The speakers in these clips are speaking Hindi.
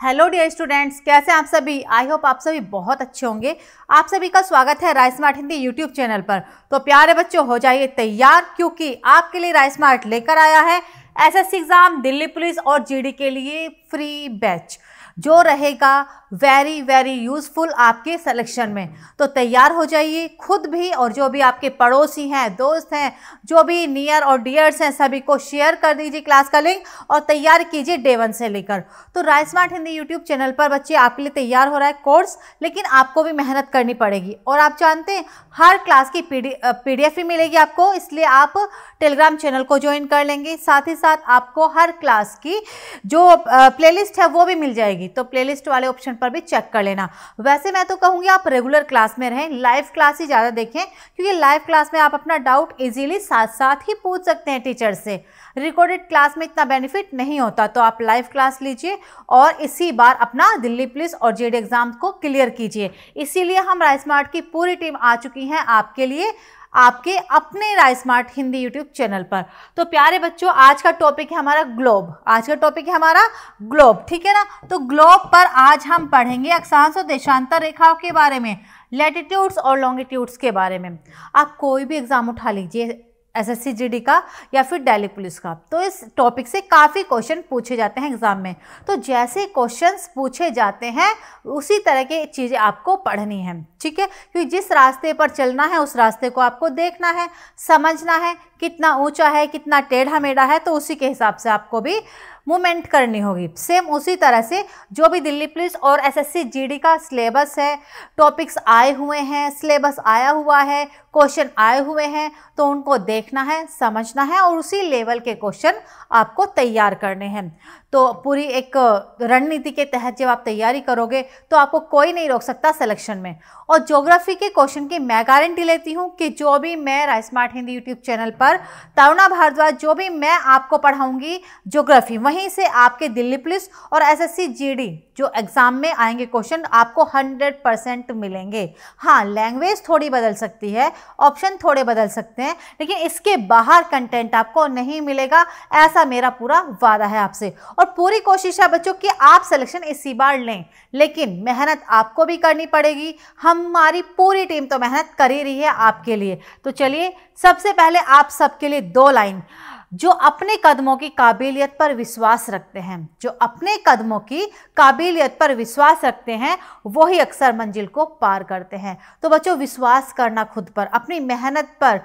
हेलो डियर स्टूडेंट्स, कैसे आप सभी? आई होप आप सभी बहुत अच्छे होंगे। आप सभी का स्वागत है Rise smart Hindi YouTube channel पर। तो प्यारे बच्चों, हो जाइए तैयार, क्योंकि आपके लिए राइस स्मार्ट लेकर आया है एसएससी एग्ज़ाम, दिल्ली पुलिस और जीडी के लिए फ्री बैच। जो रहेगा वेरी वेरी यूज़फुल आपके सिलेक्शन में। तो तैयार हो जाइए, खुद भी और जो भी आपके पड़ोसी हैं, दोस्त हैं, जो भी नियर और डियर्स हैं, सभी को शेयर कर दीजिए क्लास का लिंक और तैयार कीजिए डे वन से लेकर। तो Rai smart Hindi YouTube channel पर बच्चे आपके लिए तैयार हो रहा है कोर्स लेकिन आपको भी मेहनत करनी पड़ेगी। और आप जानते हैं, हर क्लास की पी डी भी मिलेगी आपको, इसलिए आप टेलीग्राम चैनल को ज्वाइन कर लेंगे। साथ ही साथ आपको हर क्लास की जो प्लेलिस्ट है, वो भी मिल जाएगी। तो प्लेलिस्ट वाले ऑप्शन पर भी चेक कर लेना। वैसे मैं तो कहूँगी आप रेगुलर क्लास में रहें लाइव क्लास ही ज़्यादा देखें, क्योंकि लाइव क्लास में आप अपना डाउट इजीली साथ साथ ही पूछ सकते हैं टीचर से। रिकॉर्डेड क्लास में इतना बेनिफिट नहीं होता तो आप लाइव क्लास लीजिए और इसी बार अपना दिल्ली पुलिस और जेडी एग्ज़ाम को क्लियर कीजिए। इसीलिए हम स्मार्ट की पूरी टीम आ चुकी हैं आपके लिए। आपके अपने Rai smart Hindi YouTube channel पर। तो प्यारे बच्चों, आज का टॉपिक है हमारा ग्लोब आज का टॉपिक है हमारा ग्लोब ठीक है ना? तो ग्लोब पर आज हम पढ़ेंगे अक्षांश और देशांतर रेखाओं के बारे में लेटिट्यूड्स और लॉन्गिट्यूड्स के बारे में। आप कोई भी एग्ज़ाम उठा लीजिए एसएससी जीडी का या फिर दिल्ली पुलिस का। तो इस टॉपिक से काफ़ी क्वेश्चन पूछे जाते हैं एग्ज़ाम में। तो जैसे क्वेश्चंस पूछे जाते हैं, उसी तरह की चीज़ें आपको पढ़नी है। ठीक है? क्योंकि जिस रास्ते पर चलना है, उस रास्ते को आपको देखना है, समझना है, कितना ऊँचा है, कितना टेढ़ा मेढ़ा है तो उसी के हिसाब से आपको भी मूवमेंट करनी होगी। सेम उसी तरह से जो भी दिल्ली पुलिस और एसएससी जीडी का सिलेबस है टॉपिक्स आए हुए हैं सिलेबस आया हुआ है क्वेश्चन आए हुए हैं तो उनको देखना है, समझना है और उसी लेवल के क्वेश्चन आपको तैयार करने हैं। तो पूरी एक रणनीति के तहत जब आप तैयारी करोगे तो आपको कोई नहीं रोक सकता सिलेक्शन में। और ज्योग्राफी के क्वेश्चन की मैं गारंटी लेती हूँ कि जो भी मैं राय स्मार्ट हिंदी यूट्यूब चैनल पर तरुणा भारद्वाज, जो भी मैं आपको पढ़ाऊँगी ज्योग्राफी वहीं से आपके दिल्ली पुलिस और एसएससी जीडी जो एग्ज़ाम में आएँगे क्वेश्चन आपको 100 परसेंट मिलेंगे। हाँ लैंग्वेज थोड़ी बदल सकती है ऑप्शन थोड़े बदल सकते हैं, लेकिन इसके बाहर कंटेंट आपको नहीं मिलेगा, ऐसा मेरा पूरा वादा है आपसे। और पूरी कोशिश है बच्चों कि आप सिलेक्शन इसी बार लें, लेकिन मेहनत आपको भी करनी पड़ेगी। हमारी पूरी टीम तो मेहनत कर ही रही है आपके लिए। तो चलिए, सबसे पहले आप सबके लिए दो लाइन जो अपने कदमों की काबिलियत पर विश्वास रखते हैं, जो अपने कदमों की काबिलियत पर विश्वास रखते हैं, वही अक्सर मंजिल को पार करते हैं। तो बच्चों, विश्वास करना खुद पर, अपनी मेहनत पर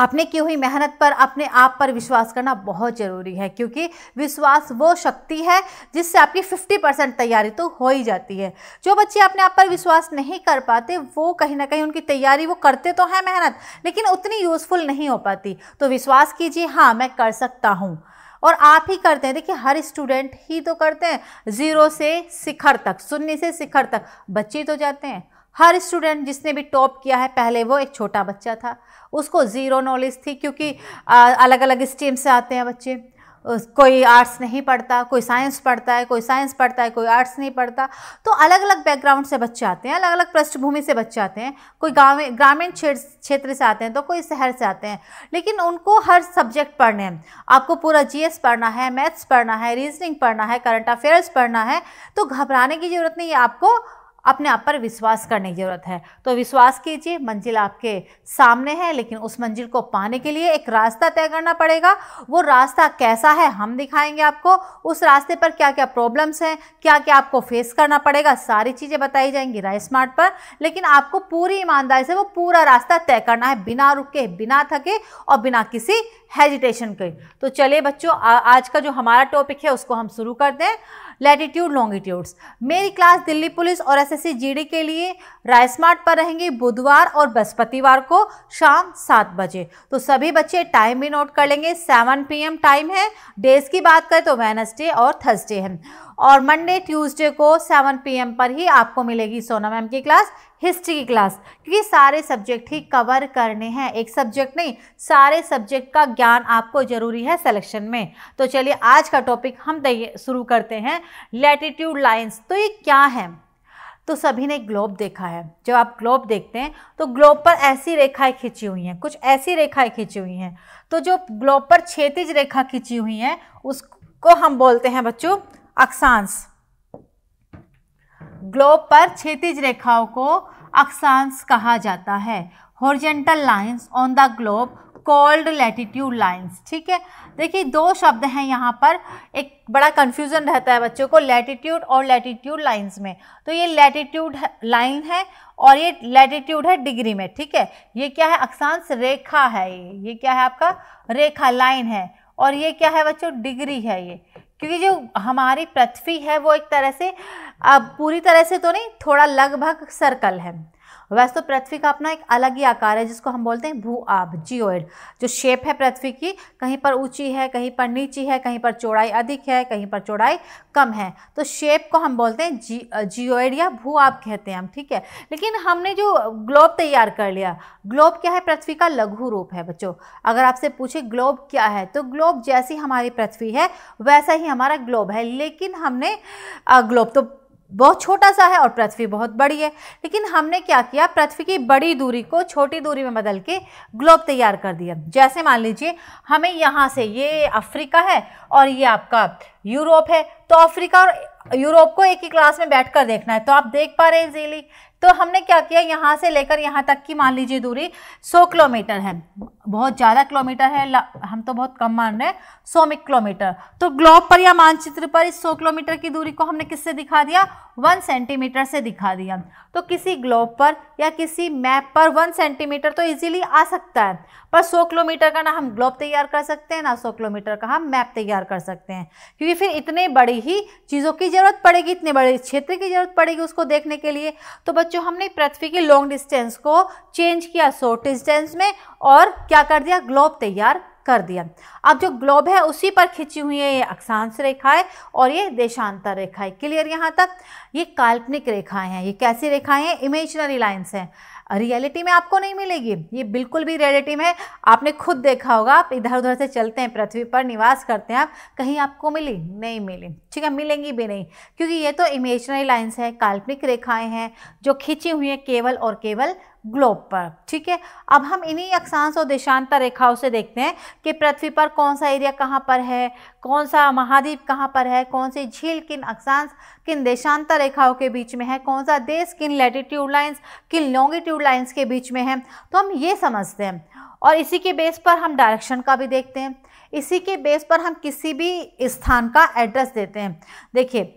अपने की हुई मेहनत पर, अपने आप पर विश्वास करना बहुत ज़रूरी है, क्योंकि विश्वास वो शक्ति है जिससे आपकी 50 परसेंट तैयारी तो हो ही जाती है। जो बच्चे अपने आप पर विश्वास नहीं कर पाते, वो कहीं ना कहीं उनकी तैयारी, वो करते तो हैं मेहनत, लेकिन उतनी यूज़फुल नहीं हो पाती। तो विश्वास कीजिए हाँ मैं कर सकता हूँ। और आप ही करते हैं, देखिए, हर स्टूडेंट ही तो करते हैं ज़ीरो से शिखर तक शून्य से शिखर तक, बच्चे तो जाते हैं। हर स्टूडेंट जिसने भी टॉप किया है, पहले वो एक छोटा बच्चा था। उसको ज़ीरो नॉलेज थी क्योंकि अलग अलग स्ट्रीम से आते हैं बच्चे। कोई आर्ट्स नहीं पढ़ता, कोई साइंस पढ़ता है, कोई साइंस पढ़ता है, कोई आर्ट्स नहीं पढ़ता। तो अलग अलग बैकग्राउंड से बच्चे आते हैं अलग अलग पृष्ठभूमि से बच्चे आते हैं। कोई गाँव, ग्रामीण क्षेत्र से आते हैं तो कोई शहर से आते हैं। लेकिन उनको हर सब्जेक्ट पढ़ने हैं। आपको पूरा जीएस पढ़ना है मैथ्स पढ़ना है रीजनिंग पढ़ना है करंट अफेयर्स पढ़ना है तो घबराने की ज़रूरत नहीं है। आपको अपने आप पर विश्वास करने की ज़रूरत है। तो विश्वास कीजिए, मंजिल आपके सामने है, लेकिन उस मंजिल को पाने के लिए एक रास्ता तय करना पड़ेगा। वो रास्ता कैसा है, हम दिखाएँगे आपको। उस रास्ते पर क्या क्या प्रॉब्लम्स हैं क्या क्या आपको फेस करना पड़ेगा, सारी चीज़ें बताई जाएँगी राय स्मार्ट पर। लेकिन आपको पूरी ईमानदारी से वो पूरा रास्ता तय करना है, बिना रुके, बिना थके और बिना किसी हेजिटेशन के। तो चलिए बच्चों आज का जो हमारा टॉपिक है, उसको हम शुरू कर हैं। लैटिट्यूड लॉन्गिट्यूड्स मेरी क्लास दिल्ली पुलिस और एसएससी जीडी के लिए रायस्मार्ट पर रहेंगी बुधवार और बृहस्पतिवार को शाम सात बजे। तो सभी बच्चे टाइम भी नोट कर लेंगे। सेवन पीएम टाइम है। डेज़ की बात करें तो वेनसडे और थर्सडे है। और मंडे ट्यूसडे को सेवन पीएम पर ही आपको मिलेगी सोना मैम की क्लास हिस्ट्री की क्लास, क्योंकि सारे सब्जेक्ट ही कवर करने हैं। एक सब्जेक्ट नहीं, सारे सब्जेक्ट का ज्ञान आपको ज़रूरी है सिलेक्शन में। तो चलिए, आज का टॉपिक हम शुरू करते हैं। लेटीट्यूड लाइंस तो ये क्या है? तो सभी ने ग्लोब देखा है। जब आप ग्लोब देखते हैं तो ग्लोब पर ऐसी रेखाएँ खींची हुई हैं, कुछ ऐसी रेखाएँ खींची हुई हैं। तो जो ग्लोब पर छेतिज रेखा खींची हुई हैं, उसको हम बोलते हैं बच्चों, अक्षांश। ग्लोब पर क्षैतिज रेखाओं को अक्षांश कहा जाता है। Horizontal lines on the globe, called latitude lines, ठीक है? देखिए, दो शब्द हैं यहाँ पर। एक बड़ा कन्फ्यूज़न रहता है बच्चों को, लैटिट्यूड और लैटिट्यूड लाइंस में। तो ये लैटिट्यूड लाइन है और ये लैटिट्यूड है डिग्री में, ठीक है? ये क्या है? अक्षांश रेखा है ये। ये क्या है आपका? रेखा लाइन है। और ये क्या है बच्चों? डिग्री है ये। क्योंकि जो हमारी पृथ्वी है वो एक तरह से, अब पूरी तरह से तो नहीं, थोड़ा लगभग सर्कल है। वैसे तो पृथ्वी का अपना एक अलग ही आकार है, जिसको हम बोलते हैं भू आब जियोइड जो शेप है पृथ्वी की, कहीं पर ऊँची है, कहीं पर नीची है, कहीं पर चौड़ाई अधिक है, कहीं पर चौड़ाई कम है। तो शेप को हम बोलते हैं जी जियोइड या भू आब कहते हैं हम, ठीक है? लेकिन हमने जो ग्लोब तैयार कर लिया ग्लोब क्या है? पृथ्वी का लघु रूप है, बच्चों। अगर आपसे पूछे ग्लोब क्या है तो ग्लोब जैसी हमारी पृथ्वी है, वैसा ही हमारा ग्लोब है। लेकिन हमने ग्लोब तो बहुत छोटा सा है और पृथ्वी बहुत बड़ी है। लेकिन हमने क्या किया? पृथ्वी की बड़ी दूरी को, छोटी दूरी में बदल के ग्लोब तैयार कर दिया। जैसे मान लीजिए, हमें यहाँ से ये अफ्रीका है और ये आपका यूरोप है। तो अफ्रीका और यूरोप को एक ही क्लास में बैठकर देखना है। तो आप देख पा रहे हैं इजीली तो हमने क्या किया? यहाँ से लेकर यहाँ तक की मान लीजिए दूरी 100 किलोमीटर है। बहुत ज़्यादा किलोमीटर है हम तो बहुत कम मान रहे हैं, सौ किलोमीटर। तो ग्लोब पर या मानचित्र पर इस 100 किलोमीटर की दूरी को हमने किससे दिखा दिया? वन सेंटीमीटर से दिखा दिया। तो किसी ग्लोब पर या किसी मैप पर वन सेंटीमीटर तो ईजिली आ सकता है। पर 100 किलोमीटर का ना हम ग्लोब तैयार कर सकते हैं, ना 100 किलोमीटर का हम मैप तैयार कर सकते हैं। क्योंकि फिर इतने बड़ी ही चीज़ों की ज़रूरत पड़ेगी, इतने बड़े क्षेत्र की ज़रूरत पड़ेगी उसको देखने के लिए। तो बच्चों, हमने पृथ्वी की लॉन्ग डिस्टेंस को चेंज किया शॉर्ट डिस्टेंस में, और क्या कर दिया? ग्लोब तैयार कर दिया। अब जो ग्लोब है, उसी पर खिंची हुई है ये अक्षांश रेखाएँ और ये देशांतर रेखाएँ। क्लियर यहाँ तक? ये काल्पनिक रेखाएँ हैं, ये कैसी रेखाएँ हैं? इमेजनरी लाइंस हैं। रियलिटी में आपको नहीं मिलेगी। ये बिल्कुल भी रियलिटी में आपने खुद देखा होगा। आप इधर उधर से चलते हैं, पृथ्वी पर निवास करते हैं, आप कहीं आपको मिली? नहीं मिली। ठीक है, मिलेंगी भी नहीं। क्योंकि ये तो इमेजनरी लाइन्स हैं, काल्पनिक रेखाएँ हैं, जो खींची हुई हैं केवल और केवल ग्लोब पर। ठीक है? अब हम इन्हीं अक्षांश और देशांतर रेखाओं से देखते हैं कि पृथ्वी पर कौन सा एरिया कहाँ पर है, कौन सा महाद्वीप कहाँ पर है, कौन सी झील किन अक्षांश, किन देशांतर रेखाओं के बीच में है, कौन सा देश किन लैटिट्यूड लाइन्स किन लॉन्गिट्यूड लाइन्स के बीच में है। तो हम ये समझते हैं और इसी के बेस पर हम डायरेक्शन का भी देखते हैं। इसी के बेस पर हम किसी भी स्थान का एड्रेस देते हैं। देखिए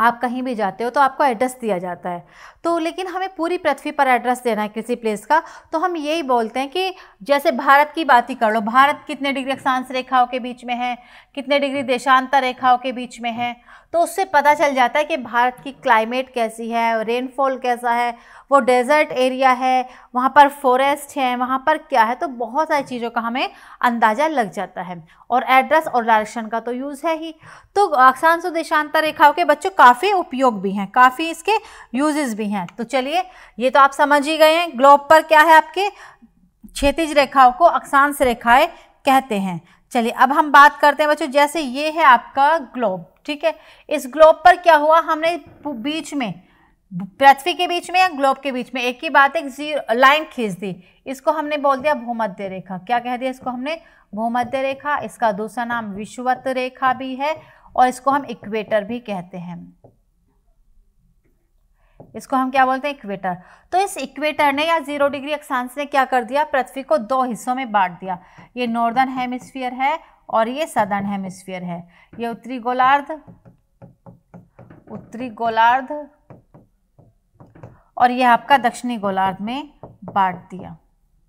आप कहीं भी जाते हो तो आपको एड्रेस दिया जाता है। तो लेकिन हमें पूरी पृथ्वी पर एड्रेस देना है किसी प्लेस का तो हम यही बोलते हैं कि जैसे भारत की बात ही कर लो, भारत कितने डिग्री अक्षांश रेखाओं के बीच में है, कितने डिग्री देशांतर रेखाओं के बीच में है तो उससे पता चल जाता है कि भारत की क्लाइमेट कैसी है रेनफॉल कैसा है, वो डेजर्ट एरिया है, वहाँ पर फॉरेस्ट है, वहाँ पर क्या है तो बहुत सारी चीज़ों का हमें अंदाज़ा लग जाता है। और एड्रेस और डायरेक्शन का तो यूज़ है ही। तो अक्षांश देशांतर रेखाओं के बच्चों काफ़ी उपयोग भी हैं, काफ़ी इसके यूजेस भी हैं। तो चलिए, ये तो आप समझ ही गए हैं ग्लोब पर क्या है आपके? क्षैतिज रेखाओं को अक्षांश रेखाएँ कहते हैं। चलिए, अब हम बात करते हैं बच्चों, जैसे ये है आपका ग्लोब ठीक है? इस ग्लोब पर क्या हुआ? हमने बीच में, पृथ्वी के बीच में या ग्लोब के बीच में एक ही बात, एक ज़ीरो लाइन खींच दी। इसको हमने बोल दिया भूमध्य रेखा। क्या कह दिया इसको हमने? भूमध्य रेखा। इसका दूसरा नाम विश्ववत रेखा भी है और इसको हम इक्वेटर भी कहते हैं। इसको हम क्या बोलते हैं? इक्वेटर तो इस इक्वेटर ने या ज़ीरो डिग्री अक्षांश ने क्या कर दिया? पृथ्वी को दो हिस्सों में बांट दिया। ये नॉर्दर्न हेमिस्फीयर है और ये सदर्न हेमिस्फीयर है। ये उत्तरी गोलार्ध उत्तरी गोलार्ध और ये आपका दक्षिणी गोलार्ध में बांट दिया।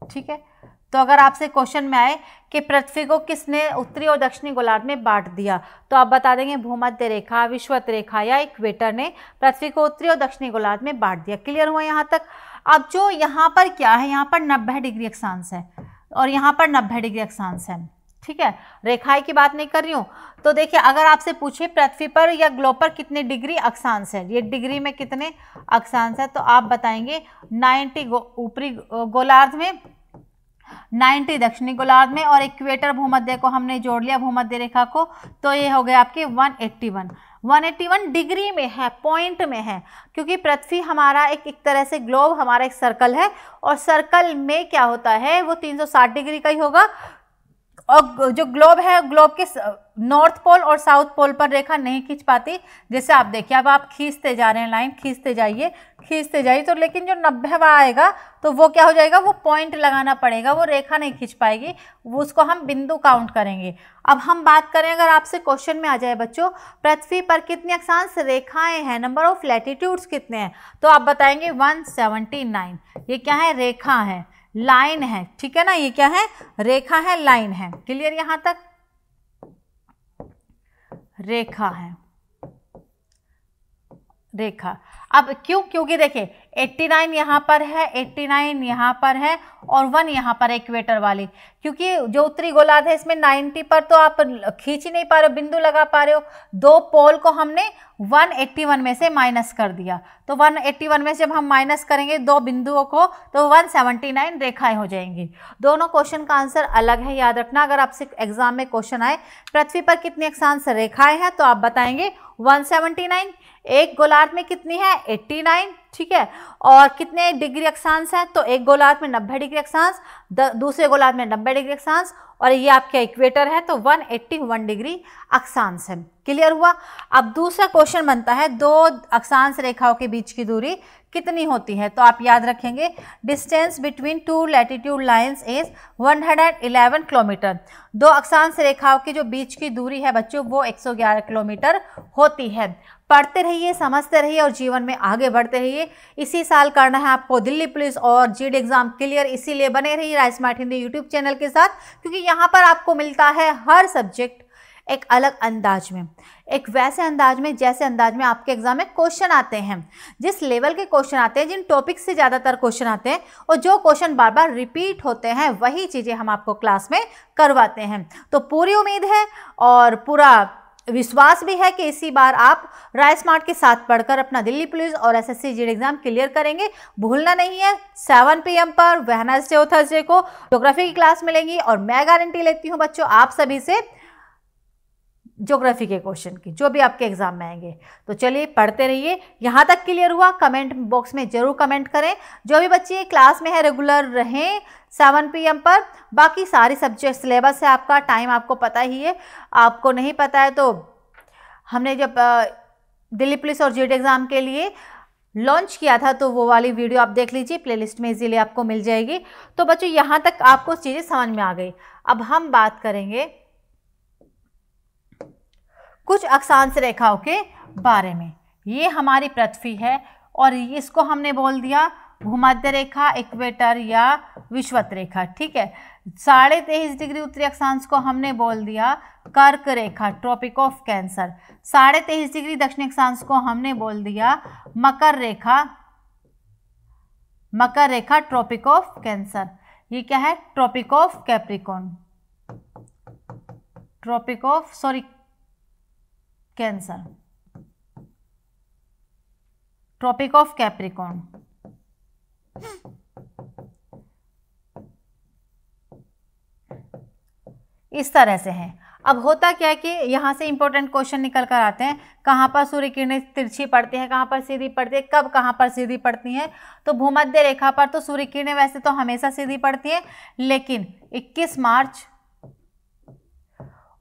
ठीक है? तो अगर आपसे क्वेश्चन में आए कि पृथ्वी को किसने उत्तरी और दक्षिणी गोलार्ध में बांट दिया तो आप बता देंगे भूमध्य रेखा, विश्वत रेखा या इक्वेटर ने पृथ्वी को उत्तरी और दक्षिणी गोलार्ध में बांट दिया। क्लियर हुआ यहाँ तक? अब जो यहाँ पर क्या है, यहाँ पर नब्बे डिग्री अक्षांश है और यहाँ पर नब्बे डिग्री अक्षांश है। ठीक है? रेखाएँ की बात नहीं कर रही हूँ। तो देखिए, अगर आपसे पूछे पृथ्वी पर या ग्लोब पर कितने डिग्री अक्षांश है, ये डिग्री में कितने अक्षांश है तो आप बताएँगे 90 ऊपरी गोलार्ध में 90 दक्षिणी गोलार्ध में और इक्वेटर भूमध्य को हमने जोड़ लिया भूमध्य रेखा को तो ये हो गया आपके 181 181 डिग्री में है, पॉइंट में है, क्योंकि पृथ्वी हमारा एक एक तरह से ग्लोब हमारा एक सर्कल है, और सर्कल में क्या होता है, वो 360 डिग्री का ही होगा और जो ग्लोब है ग्लोब के नॉर्थ पोल और साउथ पोल पर रेखा नहीं खींच पाती। जैसे आप देखिए, अब आप खींचते जा रहे हैं लाइन खींचते जाइए खींचते जाइए तो लेकिन जो नब्बेवा आएगा तो वो क्या हो जाएगा? वो पॉइंट लगाना पड़ेगा, वो रेखा नहीं खींच पाएगी, वो उसको हम बिंदु काउंट करेंगे। अब हम बात करें, अगर आपसे क्वेश्चन में आ जाए बच्चों, पृथ्वी पर कितनी अक्षांश रेखाएँ हैं? नंबर ऑफ़ लैटिट्यूड्स कितने हैं? तो आप बताएँगे वन ये क्या है? रेखा है। लाइन है, ठीक है ना? ये क्या है? रेखा है, लाइन है। क्लियर यहाँ तक? रेखा है। रेखा। अब क्यों? क्योंकि देखिए 89 यहाँ पर है 89 यहाँ पर है और वन यहाँ पर इक्वेटर वाली। क्योंकि जो उत्तरी गोलार्ध है, इसमें 90 पर तो आप खींच ही नहीं पा रहे हो, बिंदु लगा पा रहे हो। दो पोल को हमने 181 में से माइनस कर दिया। तो 181 में से जब हम माइनस करेंगे दो बिंदुओं को तो 179 रेखाएँ हो जाएँगी। दोनों क्वेश्चन का आंसर अलग है, याद रखना। अगर आपसे एग्ज़ाम में क्वेश्चन आए, पृथ्वी पर कितनी अक्षांश रेखाएँ हैं तो आप बताएँगे 179 एक गोलार्ध में कितनी है? 89 ठीक है? और कितने डिग्री अक्षांश है? तो एक गोलार्ध में 90 डिग्री अक्षांश दूसरे गोलार्ध में 90 डिग्री अक्षांश, और ये आपका इक्वेटर है तो 181 डिग्री अक्षांश है। क्लियर हुआ? अब दूसरा क्वेश्चन बनता है, दो अक्षांश रेखाओं के बीच की दूरी कितनी होती है? तो आप याद रखेंगे, distance between two latitude lines is 111 kilometre. दो अक्षांश रेखाओं के जो बीच की दूरी है बच्चों, वो 111 किलोमीटर होती है। पढ़ते रहिए, समझते रहिए और जीवन में आगे बढ़ते रहिए। इसी साल करना है आपको दिल्ली पुलिस और जीड एग्ज़ाम क्लियर इसीलिए बने रहिए Rai smart Hindi YouTube channel के साथ, क्योंकि यहाँ पर आपको मिलता है हर सब्जेक्ट एक अलग अंदाज में। एक वैसे अंदाज में, जैसे अंदाज में आपके एग्ज़ाम में क्वेश्चन आते हैं। जिस लेवल के क्वेश्चन आते हैं, जिन टॉपिक से ज़्यादातर क्वेश्चन आते हैं, और जो क्वेश्चन बार बार रिपीट होते हैं, वही चीज़ें हम आपको क्लास में करवाते हैं। तो पूरी उम्मीद है और पूरा विश्वास भी है कि इसी बार आप राय स्मार्ट के साथ पढ़कर अपना दिल्ली पुलिस और एसएससी एस एग्ज़ाम क्लियर करेंगे। भूलना नहीं है सेवन पीएम पर वेनसडे और थर्सडे को जोग्राफी की क्लास मिलेंगी और मैं गारंटी लेती हूँ बच्चों, आप सभी से ज्योग्राफी के क्वेश्चन की, जो भी आपके एग्ज़ाम में आएँगे। तो चलिए, पढ़ते रहिए। यहाँ तक क्लियर हुआ। कमेंट बॉक्स में ज़रूर कमेंट करें। जो भी बच्चे क्लास में है रेगुलर रहें सेवन पीएम पर, बाकी सारी सब्जेक्ट सिलेबस है आपका टाइम आपको पता ही है। आपको नहीं पता है तो हमने जब दिल्ली पुलिस और जेड एग्ज़ाम के लिए लॉन्च किया था तो वो वाली वीडियो आप देख लीजिए। प्लेलिस्ट में इजीली आपको मिल जाएगी। तो बच्चों, यहाँ तक आपको चीज़ें समझ में आ गई। अब हम बात करेंगे कुछ अक्षांश रेखाओं के बारे में। ये हमारी पृथ्वी है और इसको हमने बोल दिया भूमध्य रेखा, इक्वेटर या विश्वत रेखा, ठीक है? साढ़े तेईस डिग्री उत्तरी अक्षांश को हमने बोल दिया कर्क रेखा ट्रॉपिक ऑफ़ कैंसर साढ़े तेईस डिग्री दक्षिणी अक्षांश को हमने बोल दिया मकर रेखा मकर रेखा ट्रॉपिक ऑफ़ कैंसर ये क्या है? Tropic of Capricorn Tropic of sorry Cancer. Tropic of Capricorn इस तरह से है। अब होता क्या है कि यहाँ से इंपॉर्टेंट क्वेश्चन निकल कर आते हैं। कहाँ पर सूर्य किरणें तिरछी पड़ती हैं, कहाँ पर सीधी पड़ती है, कब कहाँ पर सीधी पड़ती हैं। तो भूमध्य रेखा पर तो सूर्य किरणें वैसे तो हमेशा सीधी पड़ती हैं, लेकिन 21 मार्च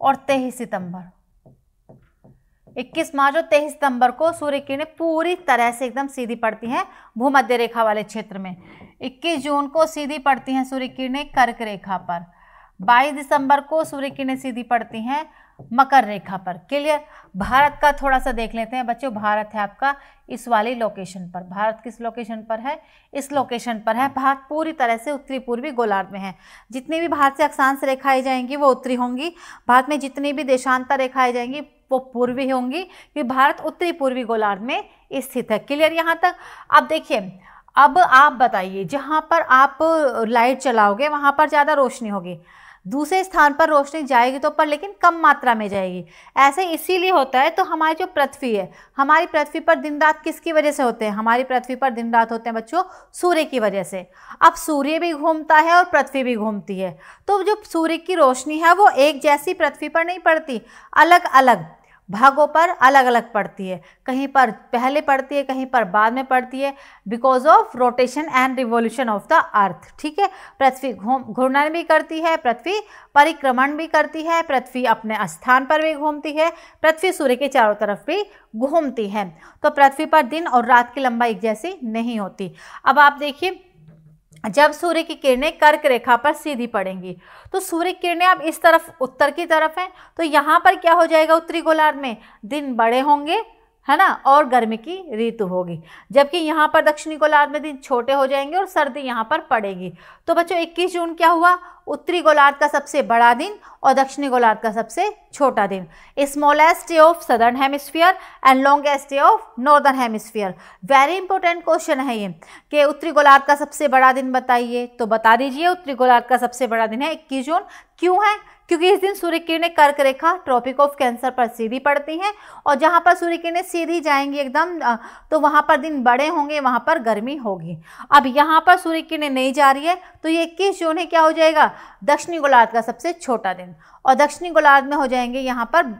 और 23 सितंबर 21 मार्च और 23 सितंबर को सूर्य किरणें पूरी तरह से एकदम सीधी पड़ती हैं भूमध्य रेखा वाले क्षेत्र में। 21 जून को सीधी पड़ती हैं सूर्य किरणें कर्क रेखा पर। 22 दिसंबर को सूर्य किरणें सीधी पड़ती हैं मकर रेखा पर। क्लियर? भारत का थोड़ा सा देख लेते हैं। बच्चों, भारत है आपका इस वाली लोकेशन पर। भारत किस लोकेशन पर है? इस लोकेशन पर है। भारत पूरी तरह से उत्तरी पूर्वी गोलार्ध में है। जितनी भी भारत से अक्षांश रेखाएँ जाएँगी, वो उत्तरी होंगी। भारत में जितनी भी देशांतर रेखाएँ जाएँगी वो पूर्वी होंगी, क्योंकि भारत उत्तरी पूर्वी गोलार्ध में स्थित है। क्लियर यहाँ तक? अब देखिए, अब आप बताइए, जहाँ पर आप लाइट चलाओगे, वहाँ पर ज़्यादा रोशनी होगी। दूसरे स्थान पर रोशनी जाएगी तो पर, लेकिन कम मात्रा में जाएगी। ऐसे इसीलिए होता है तो हमारी जो पृथ्वी है, हमारी पृथ्वी पर दिन रात किसकी वजह से होते हैं? हमारी पृथ्वी पर दिन रात होते हैं बच्चों, सूर्य की वजह से। अब सूर्य भी घूमता है और पृथ्वी भी घूमती है। तो जो सूर्य की रोशनी है, वो एक जैसी पृथ्वी पर नहीं पड़ती। अलग अलग भागों पर अलग अलग पड़ती है। कहीं पर पहले पड़ती है, कहीं पर बाद में पड़ती है। Because of rotation and revolution of the earth ठीक है? पृथ्वी घूम, घूर्णन भी करती है, पृथ्वी परिक्रमण भी करती है, पृथ्वी अपने स्थान पर भी घूमती है, पृथ्वी सूर्य के चारों तरफ़ भी घूमती है। तो पृथ्वी पर दिन और रात की लंबाई एक जैसी नहीं होती। अब आप देखिए जब सूर्य की किरणें कर्क रेखा पर सीधी पड़ेंगी तो सूर्य किरणें अब इस तरफ़ उत्तर की तरफ़ हैं तो यहाँ पर क्या हो जाएगा उत्तरी गोलार्ध में? दिन बड़े होंगे है ना? और गर्मी की ऋतु होगी। जबकि यहाँ पर दक्षिणी गोलार्ध में दिन छोटे हो जाएँगे और सर्दी यहाँ पर पड़ेगी। तो बच्चों 21 जून क्या हुआ? उत्तरी गोलार्ध का सबसे बड़ा दिन और दक्षिणी गोलार्ध का सबसे छोटा दिन। Smallest day of southern hemisphere and longest day of northern hemisphere very important question है ये। कि उत्तरी गोलार्ध का सबसे बड़ा दिन बताइए। तो बता दीजिए, उत्तरी गोलार्ध का सबसे बड़ा दिन है इक्कीस जून। क्यों है? क्योंकि इस दिन सूर्य किरणें कर्क रेखा ट्रॉपिक ऑफ़ कैंसर पर सीधी पड़ती हैं और जहाँ पर सूर्य किरणें सीधी जाएँगी एकदम तो वहाँ पर दिन बड़े होंगे, वहाँ पर गर्मी होगी। अब यहाँ पर सूर्य किरणें नहीं जा रही है तो ये इक्कीस जून है, क्या हो जाएगा? दक्षिणी गोलार्ध का सबसे छोटा दिन। और दक्षिणी गोलार्ध में हो जाएँगे यहाँ पर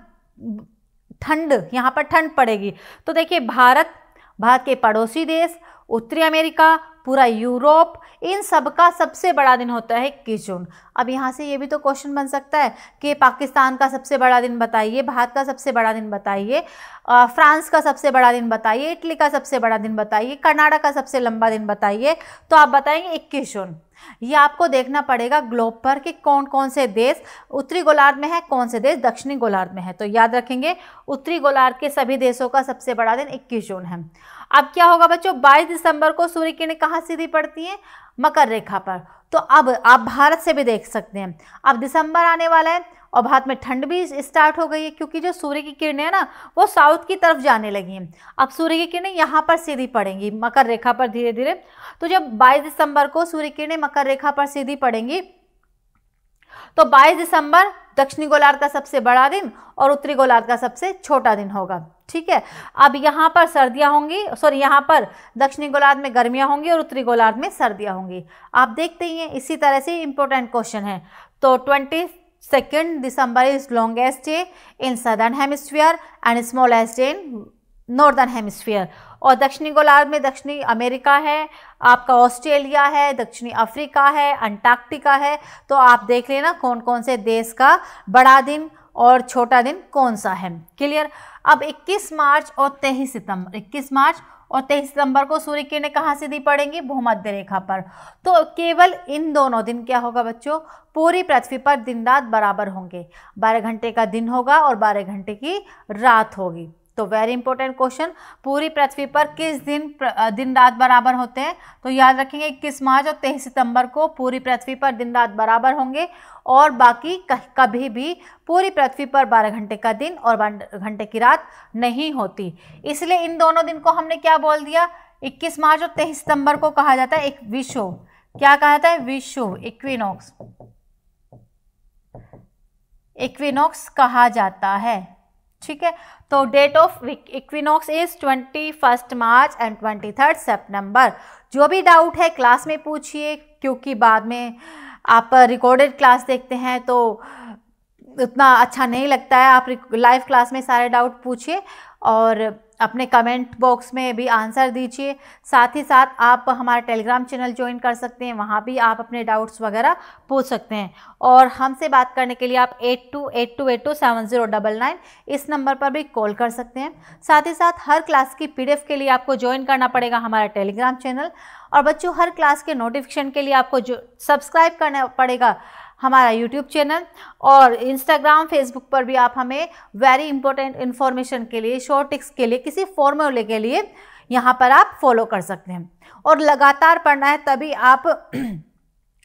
ठंड, यहाँ पर ठंड पड़ेगी। तो देखिए, भारत भारत के पड़ोसी देश उत्तरी अमेरिका, पूरा यूरोप, इन सब का सबसे बड़ा दिन होता है इक्कीस जून। अब यहाँ से ये भी तो क्वेश्चन बन सकता है कि पाकिस्तान का सबसे बड़ा दिन बताइए, भारत का सबसे बड़ा दिन बताइए फ्रांस का सबसे बड़ा दिन बताइए, इटली का सबसे बड़ा दिन बताइए, कर्नाटक का सबसे लंबा दिन बताइए। तो आप बताएँगे इक्कीस जून। ये आपको देखना पड़ेगा ग्लोब पर कि कौन कौन से देश उत्तरी गोलार्ध में है, कौन से देश दक्षिणी गोलार्ध में है। तो याद रखेंगे, उत्तरी गोलार्ध के सभी देशों का सबसे बड़ा दिन 21 जून है। अब क्या होगा बच्चों? 22 दिसंबर को सूर्य किरण कहाँ सीधी पड़ती हैं? मकर रेखा पर। तो अब आप भारत से भी देख सकते हैं। अब दिसंबर आने वाला है और भारत में ठंड भी स्टार्ट हो गई है, क्योंकि जो सूर्य की किरणें हैं ना, वो साउथ की तरफ़ जाने लगी हैं। अब सूर्य की किरणें यहाँ पर सीधी पड़ेंगी, मकर रेखा पर धीरे धीरे तो जब 22 दिसंबर को सूर्य किरणें मकर रेखा पर सीधी पड़ेंगी तो 22 दिसंबर दक्षिणी गोलार्ध का सबसे बड़ा दिन और उत्तरी गोलार्ध का सबसे छोटा दिन होगा, ठीक है? अब यहाँ पर सर्दियाँ होंगी, सॉरी, यहाँ पर दक्षिणी गोलार्ध में गर्मियाँ होंगी और उत्तरी गोलार्ध में सर्दियाँ होंगी। आप देखते ही हैं, इसी तरह से इंपॉर्टेंट क्वेश्चन है। तो twenty second December is longest day in southern hemisphere and smallest day in northern hemisphere और दक्षिणी गोलार्ध में दक्षिणी अमेरिका है, आपका ऑस्ट्रेलिया है, दक्षिणी अफ्रीका है, अंटार्कटिका है तो आप देख लेना कौन कौन से देश का बड़ा दिन और छोटा दिन कौन सा है। क्लियर? अब 21 मार्च और 23 सितंबर 21 मार्च और 23 सितंबर को सूर्य किरणें कहाँ से दी पड़ेंगी? भूमध्य रेखा पर। तो केवल इन दोनों दिन क्या होगा बच्चों? पूरी पृथ्वी पर दिन रात बराबर होंगे। 12 घंटे का दिन होगा और 12 घंटे की रात होगी। तो वेरी इंपॉर्टेंट क्वेश्चन पूरी पृथ्वी पर किस दिन दिन रात बराबर होते हैं? तो याद रखेंगे, इक्कीस मार्च और तेईस सितंबर को पूरी पृथ्वी पर दिन रात बराबर होंगे और बाकी कभी भी पूरी पृथ्वी पर 12 घंटे का दिन और बारह घंटे की रात नहीं होती। इसलिए इन दोनों दिन को हमने क्या बोल दिया? 21 मार्च और 23 सितंबर को कहा जाता है एक विश्व। क्या कहा जाता है? विश्व, इक्विनॉक्स। इक्विनॉक्स कहा जाता है। ठीक है? तो date of equinox is twenty first March and twenty third September जो भी डाउट है क्लास में पूछिए, क्योंकि बाद में आप रिकॉर्डेड क्लास देखते हैं तो उतना अच्छा नहीं लगता है। आप लाइव क्लास में सारे डाउट पूछिए और अपने कमेंट बॉक्स में भी आंसर दीजिए। साथ ही साथ आप हमारा टेलीग्राम चैनल ज्वाइन कर सकते हैं। वहाँ भी आप अपने डाउट्स वगैरह पूछ सकते हैं। और हमसे बात करने के लिए आप eight two eight two eight two seven zero double nine इस नंबर पर भी कॉल कर सकते हैं। साथ ही साथ हर क्लास की पीडीएफ के लिए आपको ज्वाइन करना पड़ेगा हमारा टेलीग्राम चैनल और बच्चों, हर क्लास के नोटिफिकेशन के लिए आपको जो सब्सक्राइब करना पड़ेगा। हमारा यूट्यूब चैनल और इंस्टाग्राम फेसबुक पर भी आप हमें वेरी इंपॉर्टेंट इन्फॉर्मेशन के लिए शॉर्ट टिक्स के लिए, किसी फॉर्मूले के लिए यहाँ पर आप फॉलो कर सकते हैं। और लगातार पढ़ना है तभी आप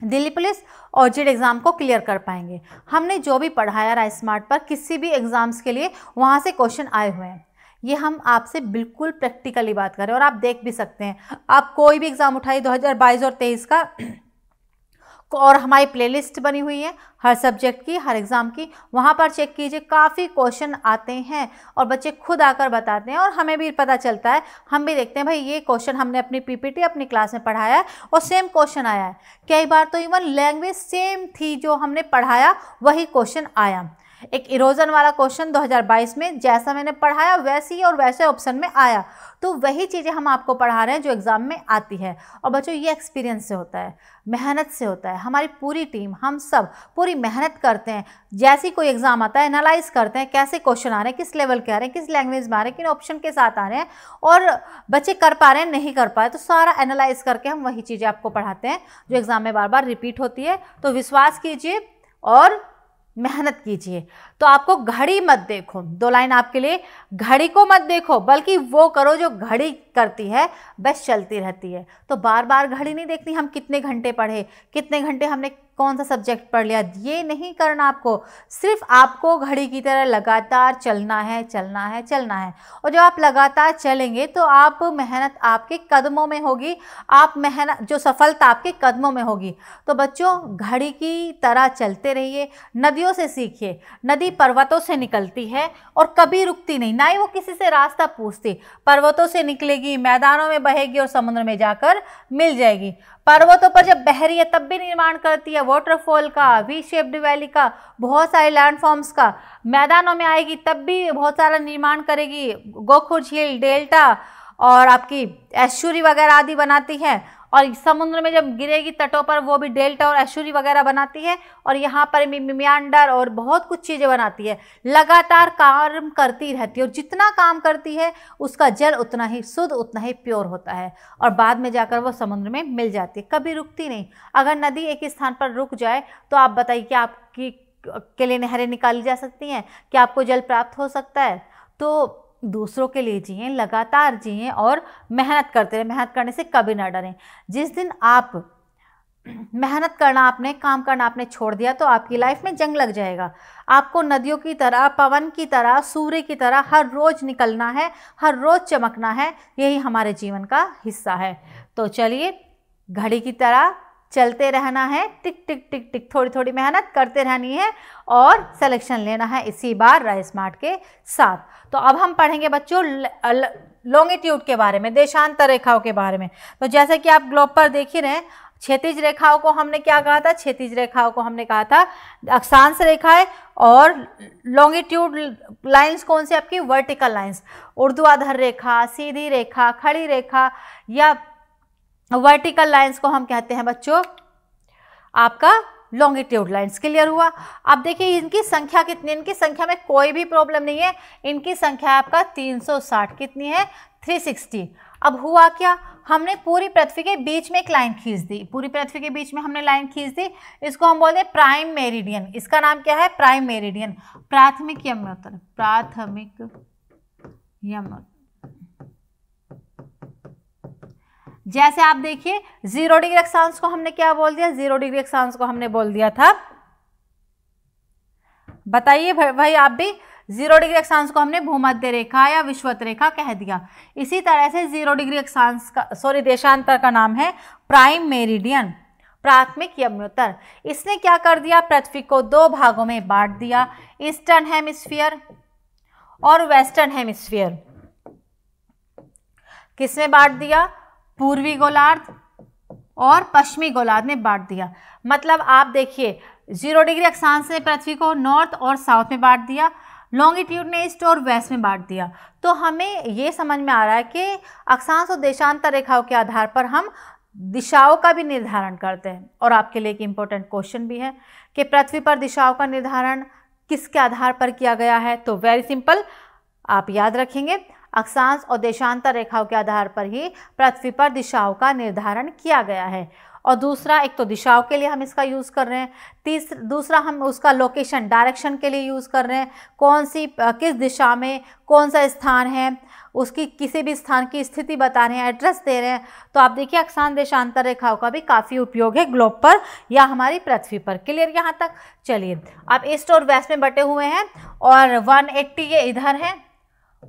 दिल्ली पुलिस और जेड एग्ज़ाम को क्लियर कर पाएँगे। हमने जो भी पढ़ाया राय स्मार्ट पर, किसी भी एग्ज़ाम्स के लिए वहाँ से क्वेश्चन आए हुए हैं। ये हम आपसे बिल्कुल प्रैक्टिकली बात करें और आप देख भी सकते हैं। आप कोई भी एग्ज़ाम उठाइए 2022 और 23 का और हमारी प्लेलिस्ट बनी हुई है, हर सब्जेक्ट की, हर एग्ज़ाम की, वहाँ पर चेक कीजिए, काफ़ी क्वेश्चन आते हैं और बच्चे खुद आकर बताते हैं और हमें भी पता चलता है, हम भी देखते हैं, भाई, ये क्वेश्चन हमने अपनी पीपीटी अपनी क्लास में पढ़ाया है और सेम क्वेश्चन आया है। कई बार तो इवन लैंग्वेज सेम थी जो हमने पढ़ाया, वही क्वेश्चन आया। एक इरोजन वाला क्वेश्चन 2022 में, जैसा मैंने पढ़ाया, वैसे ही और वैसे ऑप्शन में आया। तो वही चीज़ें हम आपको पढ़ा रहे हैं जो एग्ज़ाम में आती है। और बच्चों, ये एक्सपीरियंस से होता है, मेहनत से होता है। हमारी पूरी टीम हम सब पूरी मेहनत करते हैं। जैसी कोई एग्ज़ाम आता है एनालाइज करते हैं, कैसे क्वेश्चन आ रहे हैं, किस लेवल के आ रहे हैं, किस लैंग्वेज में आ रहे हैं, किन ऑप्शन के साथ आ रहे हैं। और बच्चे कर पा रहे हैं, नहीं कर पाए तो सारा एनालाइज करके हम वही चीज़ें आपको पढ़ाते हैं, जो एग्ज़ाम में बार बार रिपीट होती है। तो विश्वास कीजिए और मेहनत कीजिए। तो आपको घड़ी मत देखो। दो लाइन आपके लिए, घड़ी को मत देखो, बल्कि वो करो जो घड़ी करती है, बस चलती रहती है। तो बार बार घड़ी नहीं देखनी हम कितने घंटे पढ़े, कितने घंटे हमने कौन सा सब्जेक्ट पढ़ लिया, ये नहीं करना आपको। सिर्फ़ आपको घड़ी की तरह लगातार चलना है चलना है चलना है। और जब आप लगातार चलेंगे तो आप मेहनत आपके कदमों में होगी, आप मेहनत जो सफलता आपके कदमों में होगी। तो बच्चों, घड़ी की तरह चलते रहिए, नदियों से सीखिए, नदी पर्वतों से निकलती है और कभी रुकती नहीं, ना ही वो किसी से रास्ता पूछती, पर्वतों से निकलेगी मैदानों में बहेगी और समुद्र में जाकर मिल जाएगी। पर्वतों पर जब बह रही है तब भी निर्माण करती है वाटरफॉल का वी शेप्ड वैली का, बहुत सारे लैंडफॉर्म्स का। मैदानों में आएगी, तब भी बहुत सारा निर्माण करेगी। गोखुर झील डेल्टा और आपकी एश्चुरी वगैरह आदि बनाती है। और समुद्र में जब गिरेगी तटों पर वो भी डेल्टा और एशुरी वगैरह बनाती है और यहाँ पर मियांडर और बहुत कुछ चीज़ें बनाती है। लगातार काम करती रहती है और जितना काम करती है, उसका जल उतना ही शुद्ध, उतना ही प्योर होता है और बाद में जाकर वो समुद्र में मिल जाती है। कभी रुकती नहीं। अगर नदी एक स्थान पर रुक जाए तो आप बताइए कि आपकी, के लिए नहरें निकाली जा सकती हैं? क्या आपको जल प्राप्त हो सकता है? तो दूसरों के लिए जिए, लगातार जिए और मेहनत करते रहें, मेहनत करने से कभी ना डरें। जिस दिन आप मेहनत करना आपने, काम करना आपने छोड़ दिया तो आपकी लाइफ में जंग लग जाएगा। आपको नदियों की तरह, पवन की तरह, सूर्य की तरह हर रोज़ निकलना है, हर रोज़ चमकना है, यही हमारे जीवन का हिस्सा है। तो चलिए, घड़ी की तरह चलते रहना है, टिक टिक टिक टिक, थोड़ी थोड़ी मेहनत करते रहनी है और सिलेक्शन लेना है इसी बार राय स्मार्ट के साथ। तो अब हम पढ़ेंगे बच्चों लॉन्गिट्यूड के बारे में, देशांतर रेखाओं के बारे में। तो जैसे कि आप ग्लोब पर देख ही रहे हैं क्षेत्रीज रेखाओं को हमने क्या कहा था? क्षेत्रीज रेखाओं को हमने कहा था, अक्षांश रेखाएँ और लॉन्गिट्यूड लाइंस कौन सी आपकी? वर्टिकल लाइंस उर्दुआधर रेखा, सीधी रेखा, खड़ी रेखा या वर्टिकल लाइंस को हम कहते हैं बच्चों, आपका लॉन्गिट्यूड लाइंस क्लियर हुआ। अब देखिए, इनकी संख्या कितनी, इनकी संख्या में कोई भी प्रॉब्लम नहीं है। इनकी संख्या आपका 360 कितनी है? 360 अब हुआ क्या? हमने पूरी पृथ्वी के बीच में एक लाइन खींच दी। पूरी पृथ्वी के बीच में हमने लाइन खींच दी। इसको हम बोलते हैं प्राइम मेरिडियन इसका नाम क्या है? प्राइम मेरिडियन प्राथमिक यमनोत्तर प्राथमिक यमनोत्तर जैसे आप देखिए ज़ीरो डिग्री अक्षांश को हमने क्या बोल दिया? ज़ीरो डिग्री अक्षांश को हमने बोल दिया था। बताइए भाई आप भी ज़ीरो डिग्री अक्षांश को हमने भूमध्य रेखा या विश्वत रेखा कह दिया। इसी तरह से ज़ीरो डिग्री अक्षांश का सॉरी देशांतर का नाम है प्राइम मेरिडियन प्राथमिक यमुनोत्तर इसने क्या कर दिया? पृथ्वी को दो भागों में बांट दिया, ईस्टर्न हेमिस्फीयर और वेस्टर्न हेमिस्फीयर। किसमें बांट दिया? पूर्वी गोलार्ध और पश्चिमी गोलार्ध में बांट दिया। मतलब आप देखिए, ज़ीरो डिग्री अक्षांश ने पृथ्वी को नॉर्थ और साउथ में बांट दिया, लॉन्गिट्यूड ने ईस्ट और वेस्ट में बांट दिया। तो हमें ये समझ में आ रहा है कि अक्षांश और देशांतर रेखाओं के आधार पर हम दिशाओं का भी निर्धारण करते हैं। और आपके लिए एक इम्पोर्टेंट क्वेश्चन भी है कि पृथ्वी पर दिशाओं का निर्धारण किसके आधार पर किया गया है? तो वेरी सिंपल आप याद रखेंगे। अक्षांश और देशांतर रेखाओं के आधार पर ही पृथ्वी पर दिशाओं का निर्धारण किया गया है। और दूसरा, एक तो दिशाओं के लिए हम इसका यूज़ कर रहे हैं। तीसरा दूसरा, हम उसका लोकेशन डायरेक्शन के लिए यूज़ कर रहे हैं। कौन सी किस दिशा में कौन सा स्थान है, उसकी किसी भी स्थान की स्थिति बता रहे हैं एड्रेस दे रहे हैं। तो आप देखिए, अक्षांश, देशांतर रेखाओं का भी काफ़ी उपयोग है ग्लोब पर या हमारी पृथ्वी पर। क्लियर यहाँ तक? चलिए आप ईस्ट और वेस्ट में बटे हुए हैं और 180 ये इधर है।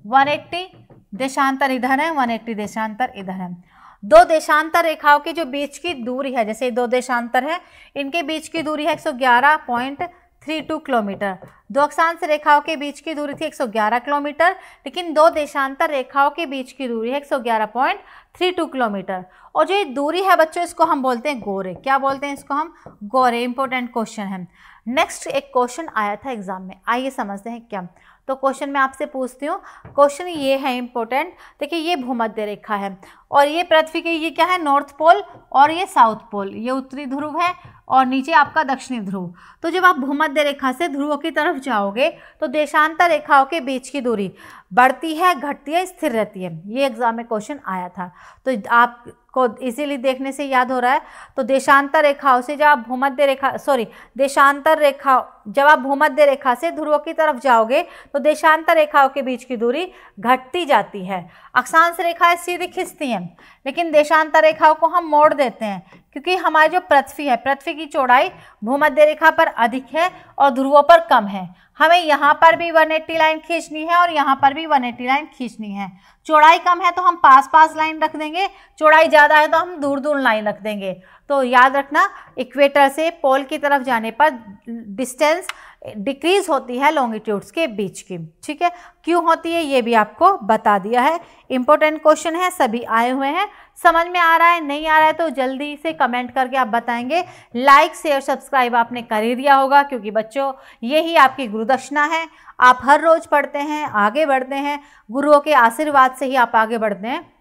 180 देशांतर इधर है 180 देशांतर इधर है। दो देशांतर रेखाओं के जो बीच की दूरी है, जैसे दो देशांतर है, इनके बीच की दूरी है 111.3 थ्री टू किलोमीटर। दो अक्षांश रेखाओं के बीच की दूरी थी 111 किलोमीटर, लेकिन दो देशांतर रेखाओं के बीच की दूरी है 111.32 किलोमीटर। और जो ये दूरी है बच्चों, इसको हम बोलते हैं गोरे। क्या बोलते हैं इसको हम? गोरे। इंपॉर्टेंट क्वेश्चन है। नेक्स्ट एक क्वेश्चन आया था एग्ज़ाम में। आइए समझते हैं क्या। तो क्वेश्चन मैं आपसे पूछती हूँ। क्वेश्चन ये है इंपॉर्टेंट देखिए ये भूमध्य रेखा है और ये पृथ्वी के, ये क्या है? नॉर्थ पोल और ये साउथ पोल ये उत्तरी ध्रुव है और नीचे आपका दक्षिणी ध्रुव। तो जब आप भूमध्य रेखा से ध्रुवों की तरफ़ जाओगे तो देशांतर रेखाओं के बीच की दूरी बढ़ती है, घटती है, स्थिर रहती है। ये एग्ज़ाम में क्वेश्चन आया था। तो आप को इसीलिए देखने से याद हो रहा है। तो देशांतर रेखाओं से जब आप भूमध्य रेखा सॉरी देशांतर रेखा जब आप भूमध्य रेखा से ध्रुवों की तरफ़ जाओगे तो देशांतर रेखाओं के बीच की दूरी घटती जाती है। अक्षांश रेखाएँ सीधी खिंचती हैं, लेकिन देशांतर रेखाओं को हम मोड़ देते हैं, क्योंकि हमारी जो पृथ्वी है, पृथ्वी की चौड़ाई भूमध्य रेखा पर अधिक है और ध्रुवों पर कम है। हमें यहाँ पर भी 180 लाइन खींचनी है और यहाँ पर भी 180 लाइन खींचनी है। चौड़ाई कम है तो हम पास पास लाइन रख देंगे, चौड़ाई ज़्यादा है तो हम दूर दूर लाइन रख देंगे। तो याद रखना, इक्वेटर से पोल की तरफ़ जाने पर, डिस्टेंस डिक्रीज होती है लॉन्गिट्यूड्स के बीच की। ठीक है? क्यों होती है? ये भी आपको बता दिया है। इंपॉर्टेंट क्वेश्चन है, सभी आए हुए हैं। समझ में आ रहा है? नहीं आ रहा है तो जल्दी से कमेंट करके आप बताएँगे। लाइक शेयर सब्सक्राइब आपने कर ही दिया होगा, क्योंकि बच्चों, यही आपकी गुरुदक्षिणा है। आप हर रोज़ पढ़ते हैं, आगे बढ़ते हैं। गुरुओं के आशीर्वाद से ही आप आगे बढ़ते हैं।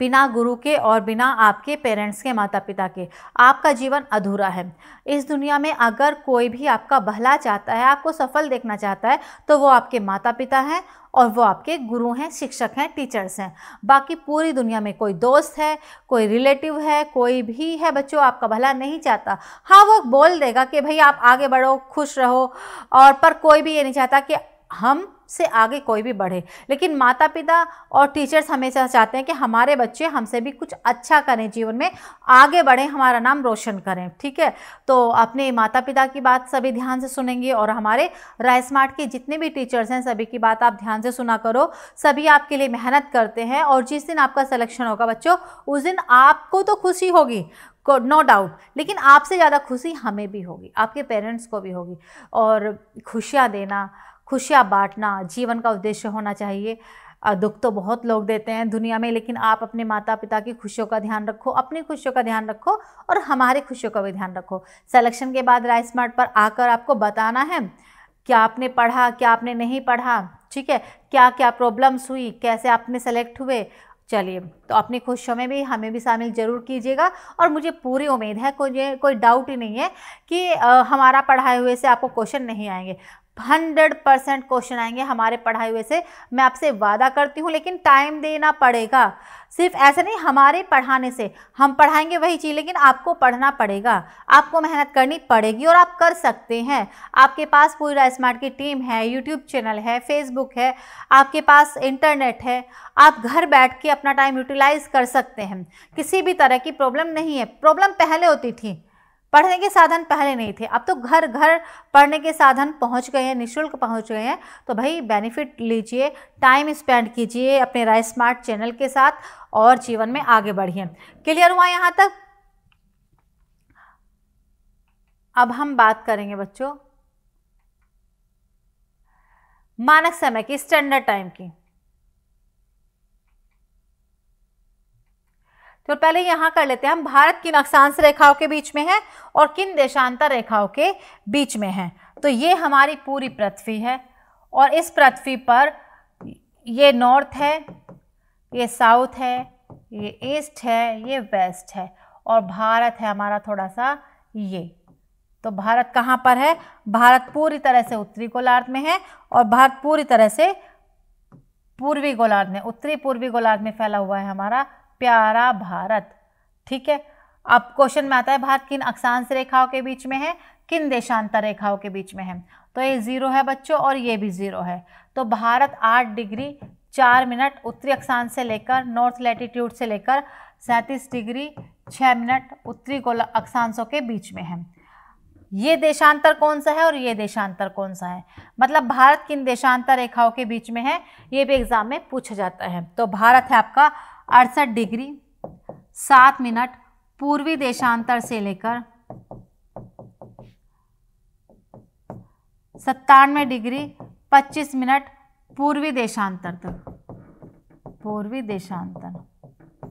बिना गुरु के और बिना आपके पेरेंट्स के माता पिता के। आपका जीवन अधूरा है। इस दुनिया में अगर कोई भी आपका भला चाहता है, आपको सफल देखना चाहता है तो वो आपके माता पिता हैं और वो आपके गुरु हैं, शिक्षक हैं टीचर्स हैं। बाकी पूरी दुनिया में कोई दोस्त है, कोई रिलेटिव है, कोई भी है, बच्चों, आपका भला नहीं चाहता। हाँ वो बोल देगा कि, भाई, आप आगे बढ़ो, खुश रहो। और पर कोई भी ये नहीं चाहता कि हम से आगे कोई भी बढ़े। लेकिन माता पिता और टीचर्स हमेशा चाहते हैं कि हमारे बच्चे हमसे भी कुछ अच्छा करें, जीवन में आगे बढ़ें, हमारा नाम रोशन करें, ठीक है? तो अपने माता पिता की बात सभी ध्यान से सुनेंगे और हमारे राय स्मार्ट के जितने भी टीचर्स हैं, सभी की बात आप ध्यान से सुना करो। सभी आपके लिए मेहनत करते हैं और जिस दिन आपका सिलेक्शन होगा बच्चों, उस दिन आपको तो खुशी होगी नो डाउट लेकिन आपसे ज़्यादा खुशी हमें भी होगी, आपके पेरेंट्स को भी होगी। और खुशियाँ देना खुशियाँ बांटना जीवन का उद्देश्य होना चाहिए। दुख तो बहुत लोग देते हैं दुनिया में लेकिन आप अपने माता पिता की खुशियों का ध्यान रखो अपनी खुशियों का ध्यान रखो और हमारी खुशियों का भी ध्यान रखो। सिलेक्शन के बाद राय स्मार्ट पर आकर आपको बताना है क्या आपने पढ़ा क्या आपने नहीं पढ़ा ठीक है? क्या क्या प्रॉब्लम्स हुई कैसे आपने सेलेक्ट हुए? चलिए तो अपनी खुशियों में भी हमें भी शामिल ज़रूर कीजिएगा और मुझे पूरी उम्मीद है कोई कोई डाउट ही नहीं है कि आ, हमारा पढ़ाए हुए से आपको क्वेश्चन नहीं आएँगे। हंड्रेड परसेंट क्वेश्चन आएँगे हमारे पढ़ाए हुए से। मैं आपसे वादा करती हूँ, लेकिन टाइम देना पड़ेगा। सिर्फ़ ऐसे नहीं, हमारे पढ़ाने से। हम पढ़ाएँगे वही चीज़, लेकिन आपको पढ़ना पड़ेगा। आपको मेहनत करनी पड़ेगी और आप कर सकते हैं। आपके पास पूरा स्मार्ट की टीम है, यूट्यूब चैनल है, फेसबुक है, आपके पास इंटरनेट है। आप घर बैठ के अपना टाइम यूटिलाइज कर सकते हैं। किसी भी तरह की प्रॉब्लम नहीं है। प्रॉब्लम पहले होती थी। पढ़ने के साधन पहले नहीं थे। अब तो घर घर पढ़ने के साधन पहुँच गए हैं, निःशुल्क पहुँच गए हैं। तो भाई बेनिफिट लीजिए टाइम स्पेंड कीजिए अपने राय स्मार्ट चैनल के साथ और जीवन में आगे बढ़िए। क्लियर हुआ यहाँ तक? अब हम बात करेंगे बच्चों, मानक समय की स्टैंडर्ड टाइम की। तो पहले यहाँ कर लेते हैं, हम भारत किन अक्षांश रेखाओं के बीच में है और किन देशांतर रेखाओं के बीच में है। तो ये हमारी पूरी पृथ्वी है और इस पृथ्वी पर ये नॉर्थ है, ये साउथ है, ये ईस्ट है, ये वेस्ट है और भारत है हमारा थोड़ा सा ये। तो भारत कहाँ पर है? भारत पूरी तरह से उत्तरी गोलार्ध में है और भारत पूरी तरह से पूर्वी गोलार्ध में, उत्तरी पूर्वी गोलार्ध में फैला हुआ है हमारा प्यारा भारत। ठीक है? अब क्वेश्चन में आता है, भारत किन अक्षांश रेखाओं के बीच में है? किन देशांतर रेखाओं के बीच में है? तो ये ज़ीरो है बच्चों, और ये भी ज़ीरो है। तो भारत आठ डिग्री चार मिनट उत्तरी अक्षांश से लेकर नॉर्थ लैटिट्यूड से लेकर सैंतीस डिग्री छः मिनट उत्तरी गोल अक्षांशों के बीच में है। ये देशांतर कौन सा है और ये देशांतर कौन सा है? मतलब भारत किन देशांतर रेखाओं के बीच में है? ये भी एग्ज़ाम में पूछा जाता है। तो भारत है आपका अड़सठ डिग्री, सात मिनट पूर्वी देशांतर से लेकर सत्तानवे डिग्री, पच्चीस मिनट पूर्वी देशांतर तक। पूर्वी देशांतर।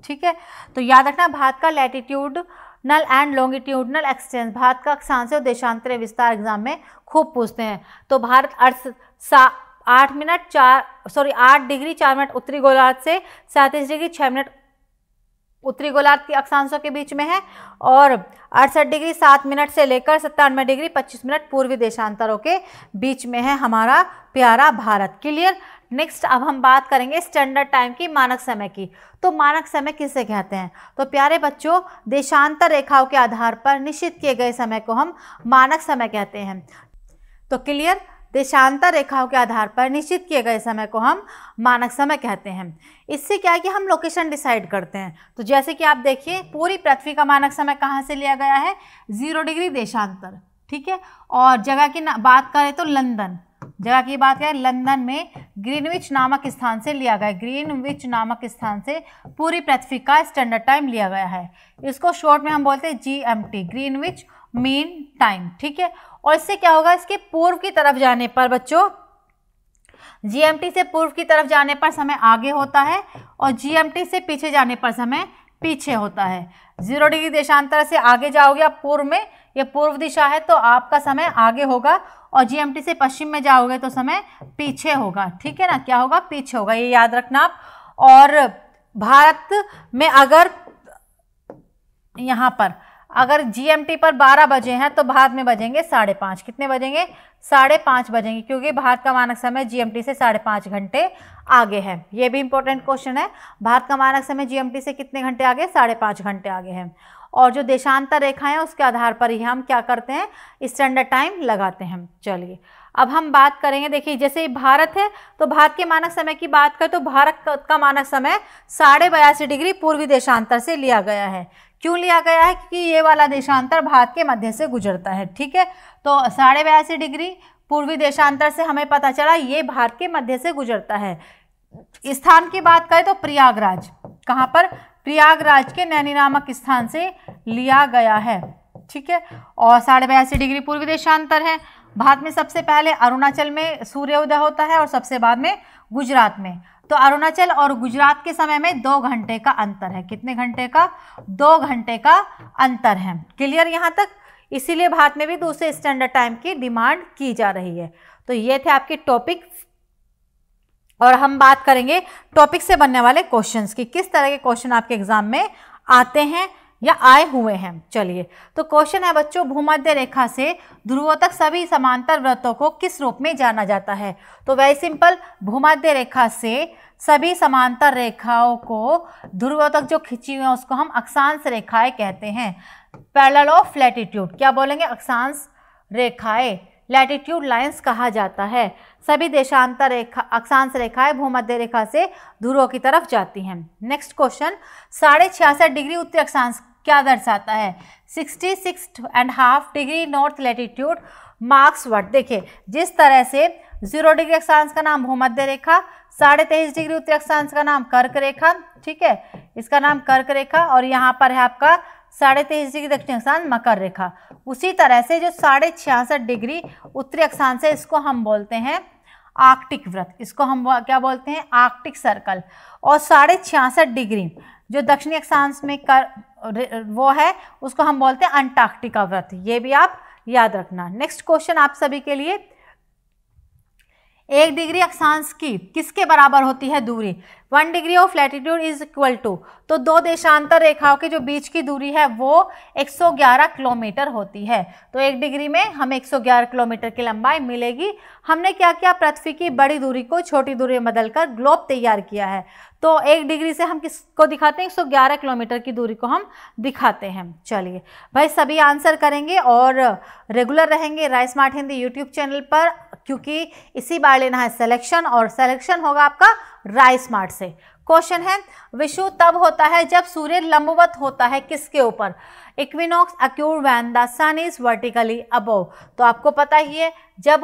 ठीक है? तो याद रखना, भारत का latitudinal and longitudinal extent Bharat का अक्षांश और देशांतरीय विस्तार एग्ज़ाम में खूब पूछते हैं। तो भारत अर्थ सा आठ मिनट चार सॉरी आठ डिग्री चार मिनट उत्तरी गोलार्ध से सैंतीस डिग्री छः मिनट उत्तरी गोलार्ध के अक्षांशों के बीच में है और अड़सठ डिग्री सात मिनट से लेकर सत्तानवे डिग्री पच्चीस मिनट पूर्वी देशांतरों के बीच में है हमारा प्यारा भारत। क्लियर नेक्स्ट अब हम बात करेंगे स्टैंडर्ड टाइम की, मानक समय की। तो मानक समय किसे कहते हैं? तो प्यारे बच्चों, देशांतर रेखाओं के आधार पर निश्चित किए गए समय को हम मानक समय कहते हैं। तो क्लियर देशांतर रेखाओं के आधार पर निश्चित किए गए समय को हम मानक समय कहते हैं। इससे क्या है कि हम लोकेशन डिसाइड करते हैं। तो जैसे कि आप देखिए, पूरी पृथ्वी का मानक समय कहाँ से लिया गया है? ज़ीरो डिग्री देशांतर, ठीक है? और जगह की बात करें तो लंदन। जगह की बात करें, लंदन में ग्रीनविच नामक स्थान से लिया गया, ग्रीनविच नामक स्थान से पूरी पृथ्वी का स्टैंडर्ड टाइम लिया गया है। इसको शॉर्ट में हम बोलते हैं G M T Greenwich mean time, ठीक है? और इससे क्या होगा, इसके पूर्व की तरफ़ जाने पर बच्चों जीएमटी से पूर्व की तरफ़ जाने पर समय आगे होता है और जीएमटी से पीछे जाने पर समय पीछे होता है। ज़ीरो डिग्री देशांतर से आगे जाओगे आप पूर्व में, ये पूर्व दिशा है तो आपका समय आगे होगा और जीएमटी से पश्चिम में जाओगे तो समय पीछे होगा। ठीक है ना? क्या होगा? पीछे होगा, ये याद रखना आप। और भारत में अगर, यहाँ पर अगर जीएमटी पर 12 बजे हैं तो भारत में बजेंगे साढ़े पाँच। कितने बजेंगे? साढ़े पाँच बजेंगे, क्योंकि भारत का मानक समय जीएमटी से साढ़े पाँच घंटे आगे है। ये भी इंपॉर्टेंट क्वेश्चन है। भारत का मानक समय जीएमटी से कितने घंटे आगे? साढ़े पाँच घंटे आगे है। और जो देशांतर रेखाएँ उसके आधार पर ही हम क्या करते हैं? स्टैंडर्ड टाइम लगाते हैं। चलिए, अब हम बात करेंगे, देखिए, जैसे भारत है तो भारत के मानक समय की बात करें तो भारत का मानक समय साढ़े बयासी डिग्री पूर्वी देशांतर से लिया गया है। क्यों लिया गया है? क्योंकि ये वाला देशांतर भारत के मध्य से गुजरता है, ठीक है? तो साढ़े बयासी डिग्री पूर्वी देशांतर से हमें पता चला ये भारत के मध्य से गुजरता है। स्थान की बात करें तो प्रयागराज, कहाँ पर? प्रयागराज के नैनी नामक स्थान से लिया गया है, ठीक है? और साढ़े बयासी डिग्री पूर्वी देशांतर है। भारत में सबसे पहले अरुणाचल में सूर्योदय होता है और सबसे बाद में गुजरात में। तो अरुणाचल और गुजरात के समय में दो घंटे का अंतर है। कितने घंटे का? दो घंटे का अंतर है। क्लियर यहाँ तक? इसीलिए भारत में भी दूसरे स्टैंडर्ड टाइम की डिमांड की जा रही है। तो ये थे आपके टॉपिक और हम बात करेंगे टॉपिक से बनने वाले क्वेश्चंस की। किस तरह के क्वेश्चन आपके एग्ज़ाम में आते हैं? या आए हुए हैं। चलिए तो क्वेश्चन है, बच्चों, भूमध्य रेखा से ध्रुवों तक सभी समांतर व्रतों को किस रूप में जाना जाता है? तो वेरी सिंपल भूमध्य रेखा से सभी समांतर रेखाओं को ध्रुवों तक जो खिंची हुई है, उसको हम अक्षांश रेखाएँ कहते हैं। पैरल ऑफ़ लैटिट्यूड क्या बोलेंगे? अक्षांश रेखाएँ लैटिट्यूड लाइंस कहा जाता है। सभी देशांतर रेखा, अक्षांश रेखाएँ भूमध्य रेखा से ध्रुवों की तरफ़ जाती हैं। नेक्स्ट क्वेश्चन साढ़े छियासठ डिग्री उत्तरी अक्षांश क्या दर्शाता है? Sixty six and half degree north latitude marks word देखिए, जिस तरह से ज़ीरो डिग्री अक्षांश का नाम भूमध्य रेखा, साढ़े तेईस डिग्री उत्तरी अक्षांश का नाम कर्क रेखा, ठीक है? इसका नाम कर्क रेखा और यहाँ पर है आपका साढ़े तेईस डिग्री दक्षिण अक्षांश मकर रेखा। उसी तरह से जो साढ़े छियासठ डिग्री उत्तरी अक्षांश है, इसको हम बोलते हैं आर्कटिक व्रत इसको हम क्या बोलते हैं? Arctic circle. और साढ़े छियासठ डिग्री जो दक्षिणी अक्षांश में कर वो है, उसको हम बोलते हैं अंटार्कटिका व्रत। ये भी आप याद रखना। नेक्स्ट क्वेश्चन आप सभी के लिए एक डिग्री अक्षांश की किसके बराबर होती है दूरी? One degree of latitude is equal to तो दो देशांतर रेखाओं के जो बीच की दूरी है, वो 111 किलोमीटर होती है। तो एक डिग्री में हमें 111 किलोमीटर की लंबाई मिलेगी। हमने क्या किया पृथ्वी की बड़ी दूरी को छोटी दूरी में बदलकर ग्लोब तैयार किया है? तो एक डिग्री से हम किसको दिखाते हैं? 111 किलोमीटर की दूरी को हम दिखाते हैं। चलिए, भाई सभी आंसर करेंगे और रेगुलर रहेंगे। Rise smart Hindi YouTube channel पर क्योंकि इसी बार लेना है सिलेक्शन और सिलेक्शन होगा आपका राय स्मार्ट से। क्वेश्चन है विषु तब होता है जब सूर्य लंबवत होता है किसके ऊपर? Equinox occur when the sun is vertically above तो आपको पता ही है, जब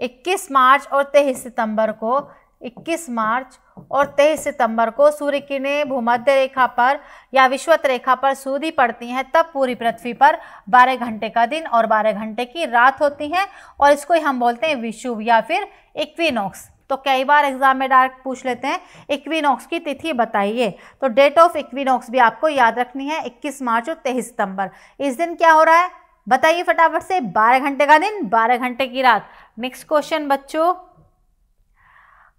21 मार्च और 23 सितंबर को 21 मार्च और 23 सितंबर को सूर्य किरणें भूमध्य रेखा पर या विश्वत रेखा पर सूदी पड़ती हैं, तब पूरी पृथ्वी पर 12 घंटे का दिन और 12 घंटे की रात होती है और इसको हम बोलते हैं विषुव या फिर इक्विनॉक्स। तो कई बार एग्ज़ाम में डायरेक्ट पूछ लेते हैं, इक्विनॉक्स की तिथि बताइए। तो डेट ऑफ़ इक्विनॉक्स भी आपको याद रखनी है 21 मार्च और 23 सितंबर। इस दिन क्या हो रहा है? बताइए फटाफट से 12 घंटे का दिन 12 घंटे की रात। नेक्स्ट क्वेश्चन बच्चों।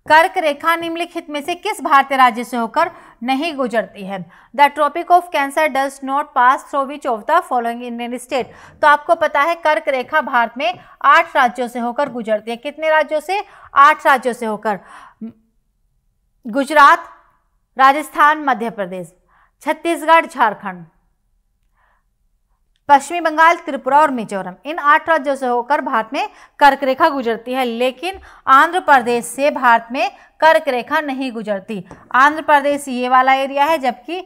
कर्क रेखा निम्नलिखित में से किस भारतीय राज्य से होकर नहीं गुजरती है? The Tropic of Cancer does not pass through which of the following Indian state तो आपको पता है कर्क रेखा भारत में आठ राज्यों से होकर गुजरती है। कितने राज्यों से? आठ राज्यों से होकर। गुजरात, राजस्थान, मध्य प्रदेश, छत्तीसगढ़, झारखंड। पश्चिमी बंगाल, त्रिपुरा और मिजोरम। इन आठ राज्यों से होकर भारत में कर्क रेखा गुजरती है, लेकिन आंध्र प्रदेश से भारत में कर्क रेखा नहीं गुजरती। आंध्र प्रदेश ये वाला एरिया है, जबकि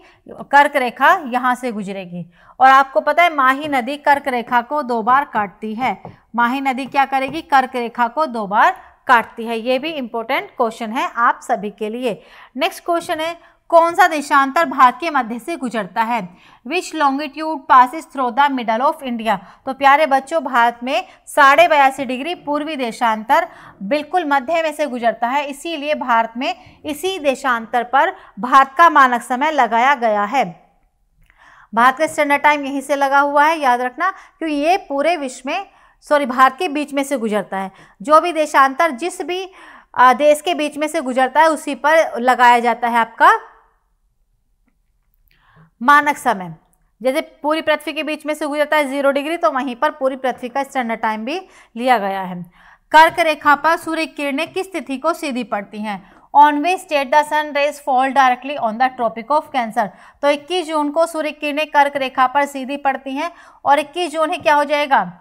कर्क रेखा यहाँ से गुजरेगी। और आपको पता है, माही नदी कर्क रेखा को दो बार काटती है। माही नदी क्या करेगी? कर्क रेखा को दो बार काटती है। ये भी इंपॉर्टेंट क्वेश्चन है आप सभी के लिए। नेक्स्ट क्वेश्चन है कौन सा देशांतर भारत के मध्य से गुजरता है? Which longitude passes through the middle of India तो प्यारे बच्चों, भारत में साढ़े बयासी डिग्री पूर्वी देशांतर बिल्कुल मध्य में से गुजरता है। इसीलिए भारत में इसी देशांतर पर भारत का मानक समय लगाया गया है। भारत का स्टैंडर्ड टाइम यहीं से लगा हुआ है। याद रखना क्योंकि ये पूरे विश्व में सॉरी भारत के बीच में से गुजरता है। जो भी देशांतर जिस भी देश के बीच में से गुजरता है, उसी पर लगाया जाता है आपका मानक समय। जैसे पूरी पृथ्वी के बीच में से गुजरता है ज़ीरो डिग्री तो वहीं पर पूरी पृथ्वी का स्टैंडर्ड टाइम भी लिया गया है। कर्क रेखा पर सूर्य किरणें किस तिथि को सीधी पड़ती हैं? On way state the sun rays fall directly on the Tropic of Cancer तो 21 जून को सूर्य किरणें कर्क रेखा पर सीधी पड़ती हैं और 21 जून ही क्या हो जाएगा?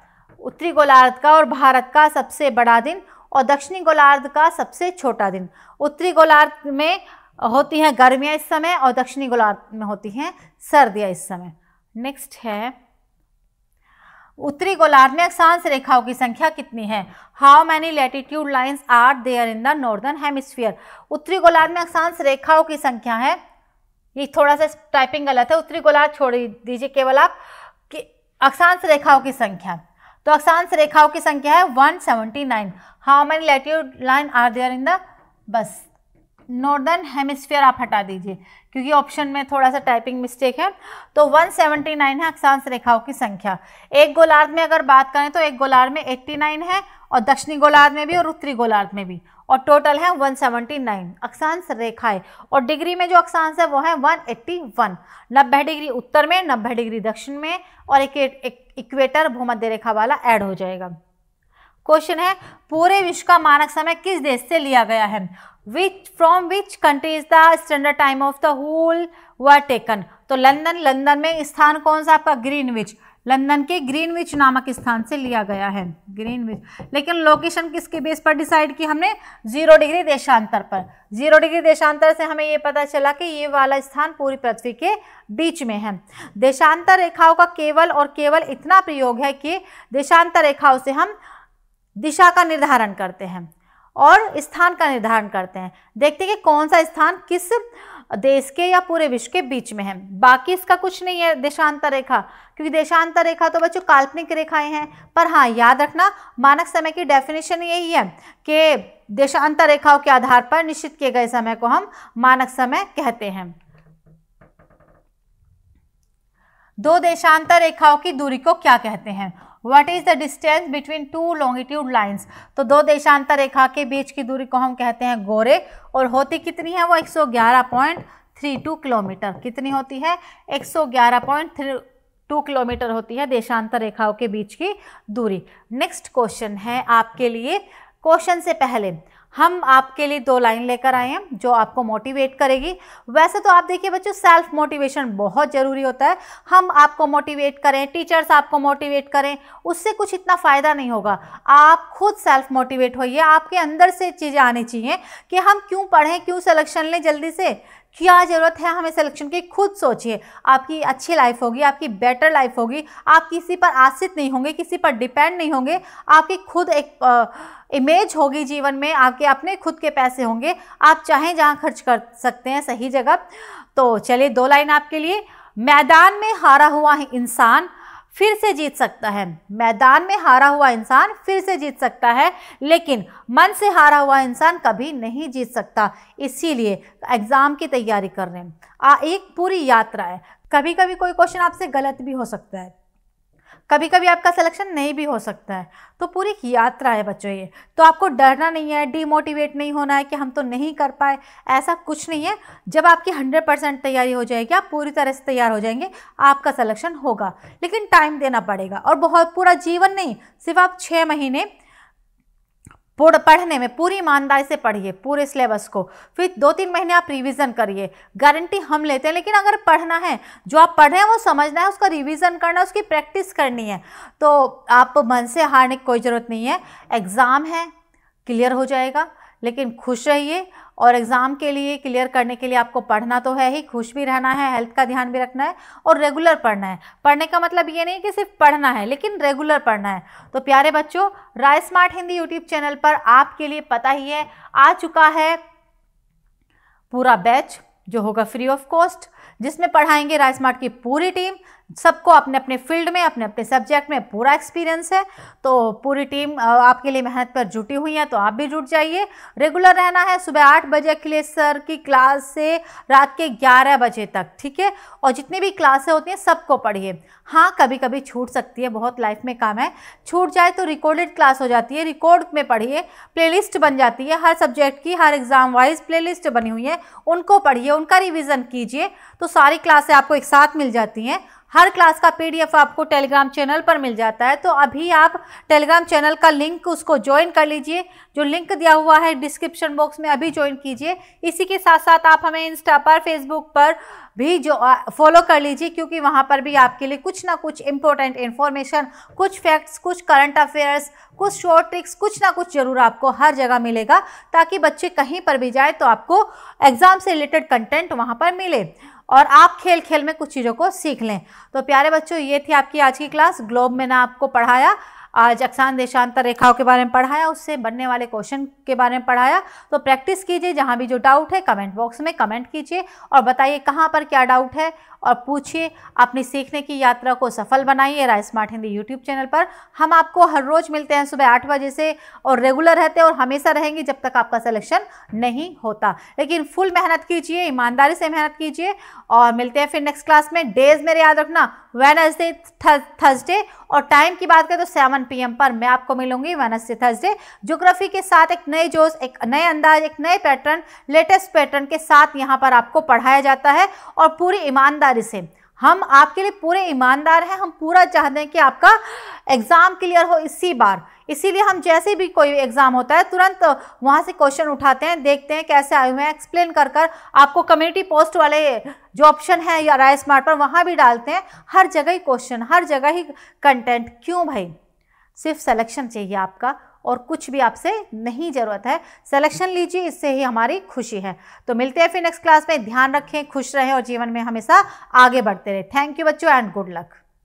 उत्तरी गोलार्ध का और भारत का सबसे बड़ा दिन और दक्षिणी गोलार्ध का सबसे छोटा दिन। उत्तरी गोलार्ध में होती हैं गर्मियाँ इस समय और दक्षिणी गोलार्ध में होती हैं सर्दियाँ इस समय। नेक्स्ट है, उत्तरी गोलार्ध में अक्षांश रेखाओं की संख्या कितनी है? How many latitude lines are there in the northern hemisphere उत्तरी गोलार्ध में अक्षांश रेखाओं की संख्या है। ये थोड़ा सा टाइपिंग गलत है। उत्तरी गोलार्ध छोड़ दीजिए केवल आप कि अक्षांश रेखाओं की संख्या। तो अक्षांश रेखाओं की संख्या है 179 how many latitude line are there in the बस नॉर्दर्न हेमिस्फीयर आप हटा दीजिए क्योंकि ऑप्शन में थोड़ा सा टाइपिंग मिस्टेक है। तो 179 है अक्षांश रेखाओं की संख्या। एक गोलार्ध में अगर बात करें तो एक गोलार्ध में 89 है और दक्षिणी गोलार्ध में भी और उत्तरी गोलार्ध में भी। और टोटल है 179 अक्षांश रेखाएँ। और डिग्री में जो अक्षांश है वो है 181 नब्बे डिग्री उत्तर में नब्बे डिग्री दक्षिण में और एक, इक्वेटर भूमध्य रेखा वाला ऐड हो जाएगा। क्वेश्चन है पूरे विश्व का मानक समय किस देश से लिया गया है? Which from which country is the standard time of the whole world taken तो लंदन लंदन में स्थान कौन सा आपका? ग्रीनविच लंदन के ग्रीनविच नामक स्थान से लिया गया है। ग्रीनविच लेकिन लोकेशन किसके बेस पर डिसाइड की हमने? ज़ीरो डिग्री देशांतर पर। ज़ीरो डिग्री देशांतर से हमें ये पता चला कि ये वाला स्थान पूरी पृथ्वी के बीच में है। देशांतर रेखाओं का केवल और केवल इतना प्रयोग है कि देशांतर रेखाओं से हम दिशा का निर्धारण करते हैं। और स्थान का निर्धारण करते हैं। देखते हैं कि कौन सा स्थान किस देश के या पूरे विश्व के बीच में है। बाकी इसका कुछ नहीं है देशांतर रेखा, क्योंकि देशांतर रेखा तो बच्चों काल्पनिक रेखाएँ हैं। पर हाँ याद रखना, मानक समय की डेफिनेशन यही है कि देशांतर रेखाओं के आधार पर निश्चित किए गए समय को हम मानक समय कहते हैं। दो देशांतर रेखाओं की दूरी को क्या कहते हैं? What is the distance between two longitude lines तो दो देशांतर रेखा के बीच की दूरी को हम कहते हैं गोरे, और होती कितनी है वो 111.32 किलोमीटर। कितनी होती है? 111.32 किलोमीटर होती है देशांतर रेखाओं के बीच की दूरी। नेक्स्ट क्वेश्चन है आपके लिए। क्वेश्चन से पहले हम आपके लिए दो लाइन लेकर आए हैं जो आपको मोटिवेट करेगी। वैसे तो आप देखिए बच्चों सेल्फ मोटिवेशन बहुत ज़रूरी होता है। हम आपको मोटिवेट करें टीचर्स आपको मोटिवेट करें, उससे कुछ इतना फ़ायदा नहीं होगा। आप खुद सेल्फ मोटिवेट होइए। आपके अंदर से चीज़ें आनी चाहिए कि हम क्यों पढ़ें, क्यों सिलेक्शन लें जल्दी से। क्या ज़रूरत है, हमें सिलेक्शन की खुद सोचिए। आपकी अच्छी लाइफ होगी, आपकी बेटर लाइफ होगी। आप किसी पर आश्रित नहीं होंगे, किसी पर डिपेंड नहीं होंगे। आपकी खुद एक इमेज होगी जीवन में, आपके अपने खुद के पैसे होंगे। आप चाहें जहाँ खर्च कर सकते हैं, सही जगह। तो चलिए दो लाइन आपके लिए। मैदान में हारा हुआ है इंसान फिर से जीत सकता है। मैदान में हारा हुआ इंसान फिर से जीत सकता है, लेकिन मन से हारा हुआ इंसान कभी नहीं जीत सकता। इसीलिए एग्ज़ाम की तैयारी कर रहे हैं। आ, एक पूरी यात्रा है। कभी कभी कोई क्वेश्चन आपसे गलत भी हो सकता है। कभी कभी आपका सिलेक्शन नहीं भी हो सकता है। तो पूरी यात्रा है बच्चों ये। तो आपको डरना नहीं है डीमोटिवेट नहीं होना है कि हम तो नहीं कर पाए, ऐसा कुछ नहीं है। जब आपकी हंड्रेड परसेंट तैयारी हो जाएगी, आप पूरी तरह से तैयार हो जाएँगे, आपका सलेक्शन होगा। लेकिन टाइम देना पड़ेगा और बहुत पूरा जीवन नहीं, सिर्फ़ आप छः महीने पढ़ने में पूरी ईमानदारी से पढ़िए, पूरे सिलेबस को। फिर दो तीन महीने आप रिवीजन करिए। गारंटी हम लेते हैं, लेकिन अगर पढ़ना है, जो आप पढ़ हैं वो समझना है, उसका रिवीजन करना है, उसकी प्रैक्टिस करनी है। तो आप मन से हारने की कोई ज़रूरत नहीं है। एग्ज़ाम है क्लियर हो जाएगा। लेकिन खुश रहिए और एग्ज़ाम के लिए क्लियर करने के लिए आपको पढ़ना तो है ही, खुश भी रहना है हेल्थ का ध्यान भी रखना है और रेगुलर पढ़ना है। पढ़ने का मतलब ये नहीं कि सिर्फ़ पढ़ना है, लेकिन रेगुलर पढ़ना है। तो प्यारे बच्चों, Rai smart Hindi YouTube channel पर आपके लिए पता ही है, आ चुका है पूरा बैच, जो होगा फ्री ऑफ़ कॉस्ट जिसमें पढ़ाएँगे राय स्मार्ट की पूरी टीम सबको अपने अपने फ़ील्ड में, अपने अपने सब्जेक्ट में पूरा एक्सपीरियंस है। तो पूरी टीम आपके लिए मेहनत पर जुटी हुई है तो आप भी जुट जाइए। रेगुलर रहना है सुबह आठ बजे के लिए सर की क्लास से रात के ग्यारह बजे तक, ठीक है? और जितनी भी क्लासें होती हैं, सबको पढ़िए। हाँ कभी कभी छूट सकती है, बहुत लाइफ में काम है। छूट जाए तो रिकॉर्डेड क्लास हो जाती है रिकॉर्ड में पढ़िए। प्लेलिस्ट बन जाती है, हर सब्जेक्ट की, हर एग्ज़ाम वाइज प्लेलिस्ट बनी हुई है। उनको पढ़िए, उनका रिविज़न कीजिए तो सारी क्लासें आपको एक साथ मिल जाती हैं। हर क्लास का पीडीएफ आपको टेलीग्राम चैनल पर मिल जाता है तो अभी आप टेलीग्राम चैनल का लिंक उसको ज्वाइन कर लीजिए। जो लिंक दिया हुआ है डिस्क्रिप्शन बॉक्स में, अभी ज्वाइन कीजिए। इसी के साथ साथ आप हमें इंस्टा पर फेसबुक पर भी जो फॉलो कर लीजिए, क्योंकि वहाँ पर भी आपके लिए कुछ ना कुछ इंपॉर्टेंट इन्फॉर्मेशन कुछ फैक्ट्स कुछ करंट अफेयर्स कुछ शॉर्ट ट्रिक्स कुछ ना कुछ ज़रूर आपको हर जगह मिलेगा, ताकि बच्चे कहीं पर भी जाए तो आपको एग्ज़ाम से रिलेटेड कंटेंट वहाँ पर मिले और आप खेल खेल में कुछ चीज़ों को सीख लें। तो प्यारे बच्चों, ये थी आपकी आज की क्लास ग्लोब में ना आपको पढ़ाया। आज अक्सान देशांतर रेखाओं के बारे में पढ़ाया, उससे बनने वाले क्वेश्चन के बारे में पढ़ाया। तो प्रैक्टिस कीजिए, जहाँ भी जो डाउट है, कमेंट बॉक्स में कमेंट कीजिए और बताइए कहाँ पर क्या डाउट है और पूछिए अपनी सीखने की यात्रा को सफल बनाइए Rai smart Hindi YouTube channel पर। हम आपको हर रोज़ मिलते हैं सुबह आठ बजे से और रेगुलर रहते हैं और हमेशा रहेंगे जब तक आपका सिलेक्शन नहीं होता। लेकिन फुल मेहनत कीजिए, ईमानदारी से मेहनत कीजिए और मिलते हैं फिर नेक्स्ट क्लास में। डेज़ मेरे याद रखना वेनसडे थर्सडे और टाइम की बात करें तो सेवन पी पर मैं आपको मिलूँगी वेनसडे थर्सडे जोग्राफी के साथ एक नए जोश, एक नए अंदाज, एक नए पैटर्न लेटेस्ट पैटर्न के साथ यहाँ पर आपको पढ़ाया जाता है और पूरी ईमानदारी से। हम आपके लिए पूरे ईमानदार हैं, हम पूरा चाहते हैं कि आपका एग्ज़ाम क्लियर हो इसी बार। इसीलिए हम जैसे भी कोई एग्ज़ाम होता है, तुरंत वहाँ से क्वेश्चन उठाते हैं, देखते हैं कैसे आए हुए हैं एक्सप्लेन कर कर आपको कम्युनिटी पोस्ट वाले जो ऑप्शन है या राय स्मार्ट पर वहाँ भी डालते हैं। हर जगह ही क्वेश्चन हर जगह ही कंटेंट क्यों भाई? सिर्फ़ सिलेक्शन चाहिए आपका और कुछ भी आपसे नहीं ज़रूरत है। सिलेक्शन लीजिए, इससे ही हमारी खुशी है। तो मिलते हैं फिर नेक्स्ट क्लास में। ध्यान रखें, खुश रहें और जीवन में हमेशा आगे बढ़ते रहें। थैंक यू बच्चों एंड गुड लक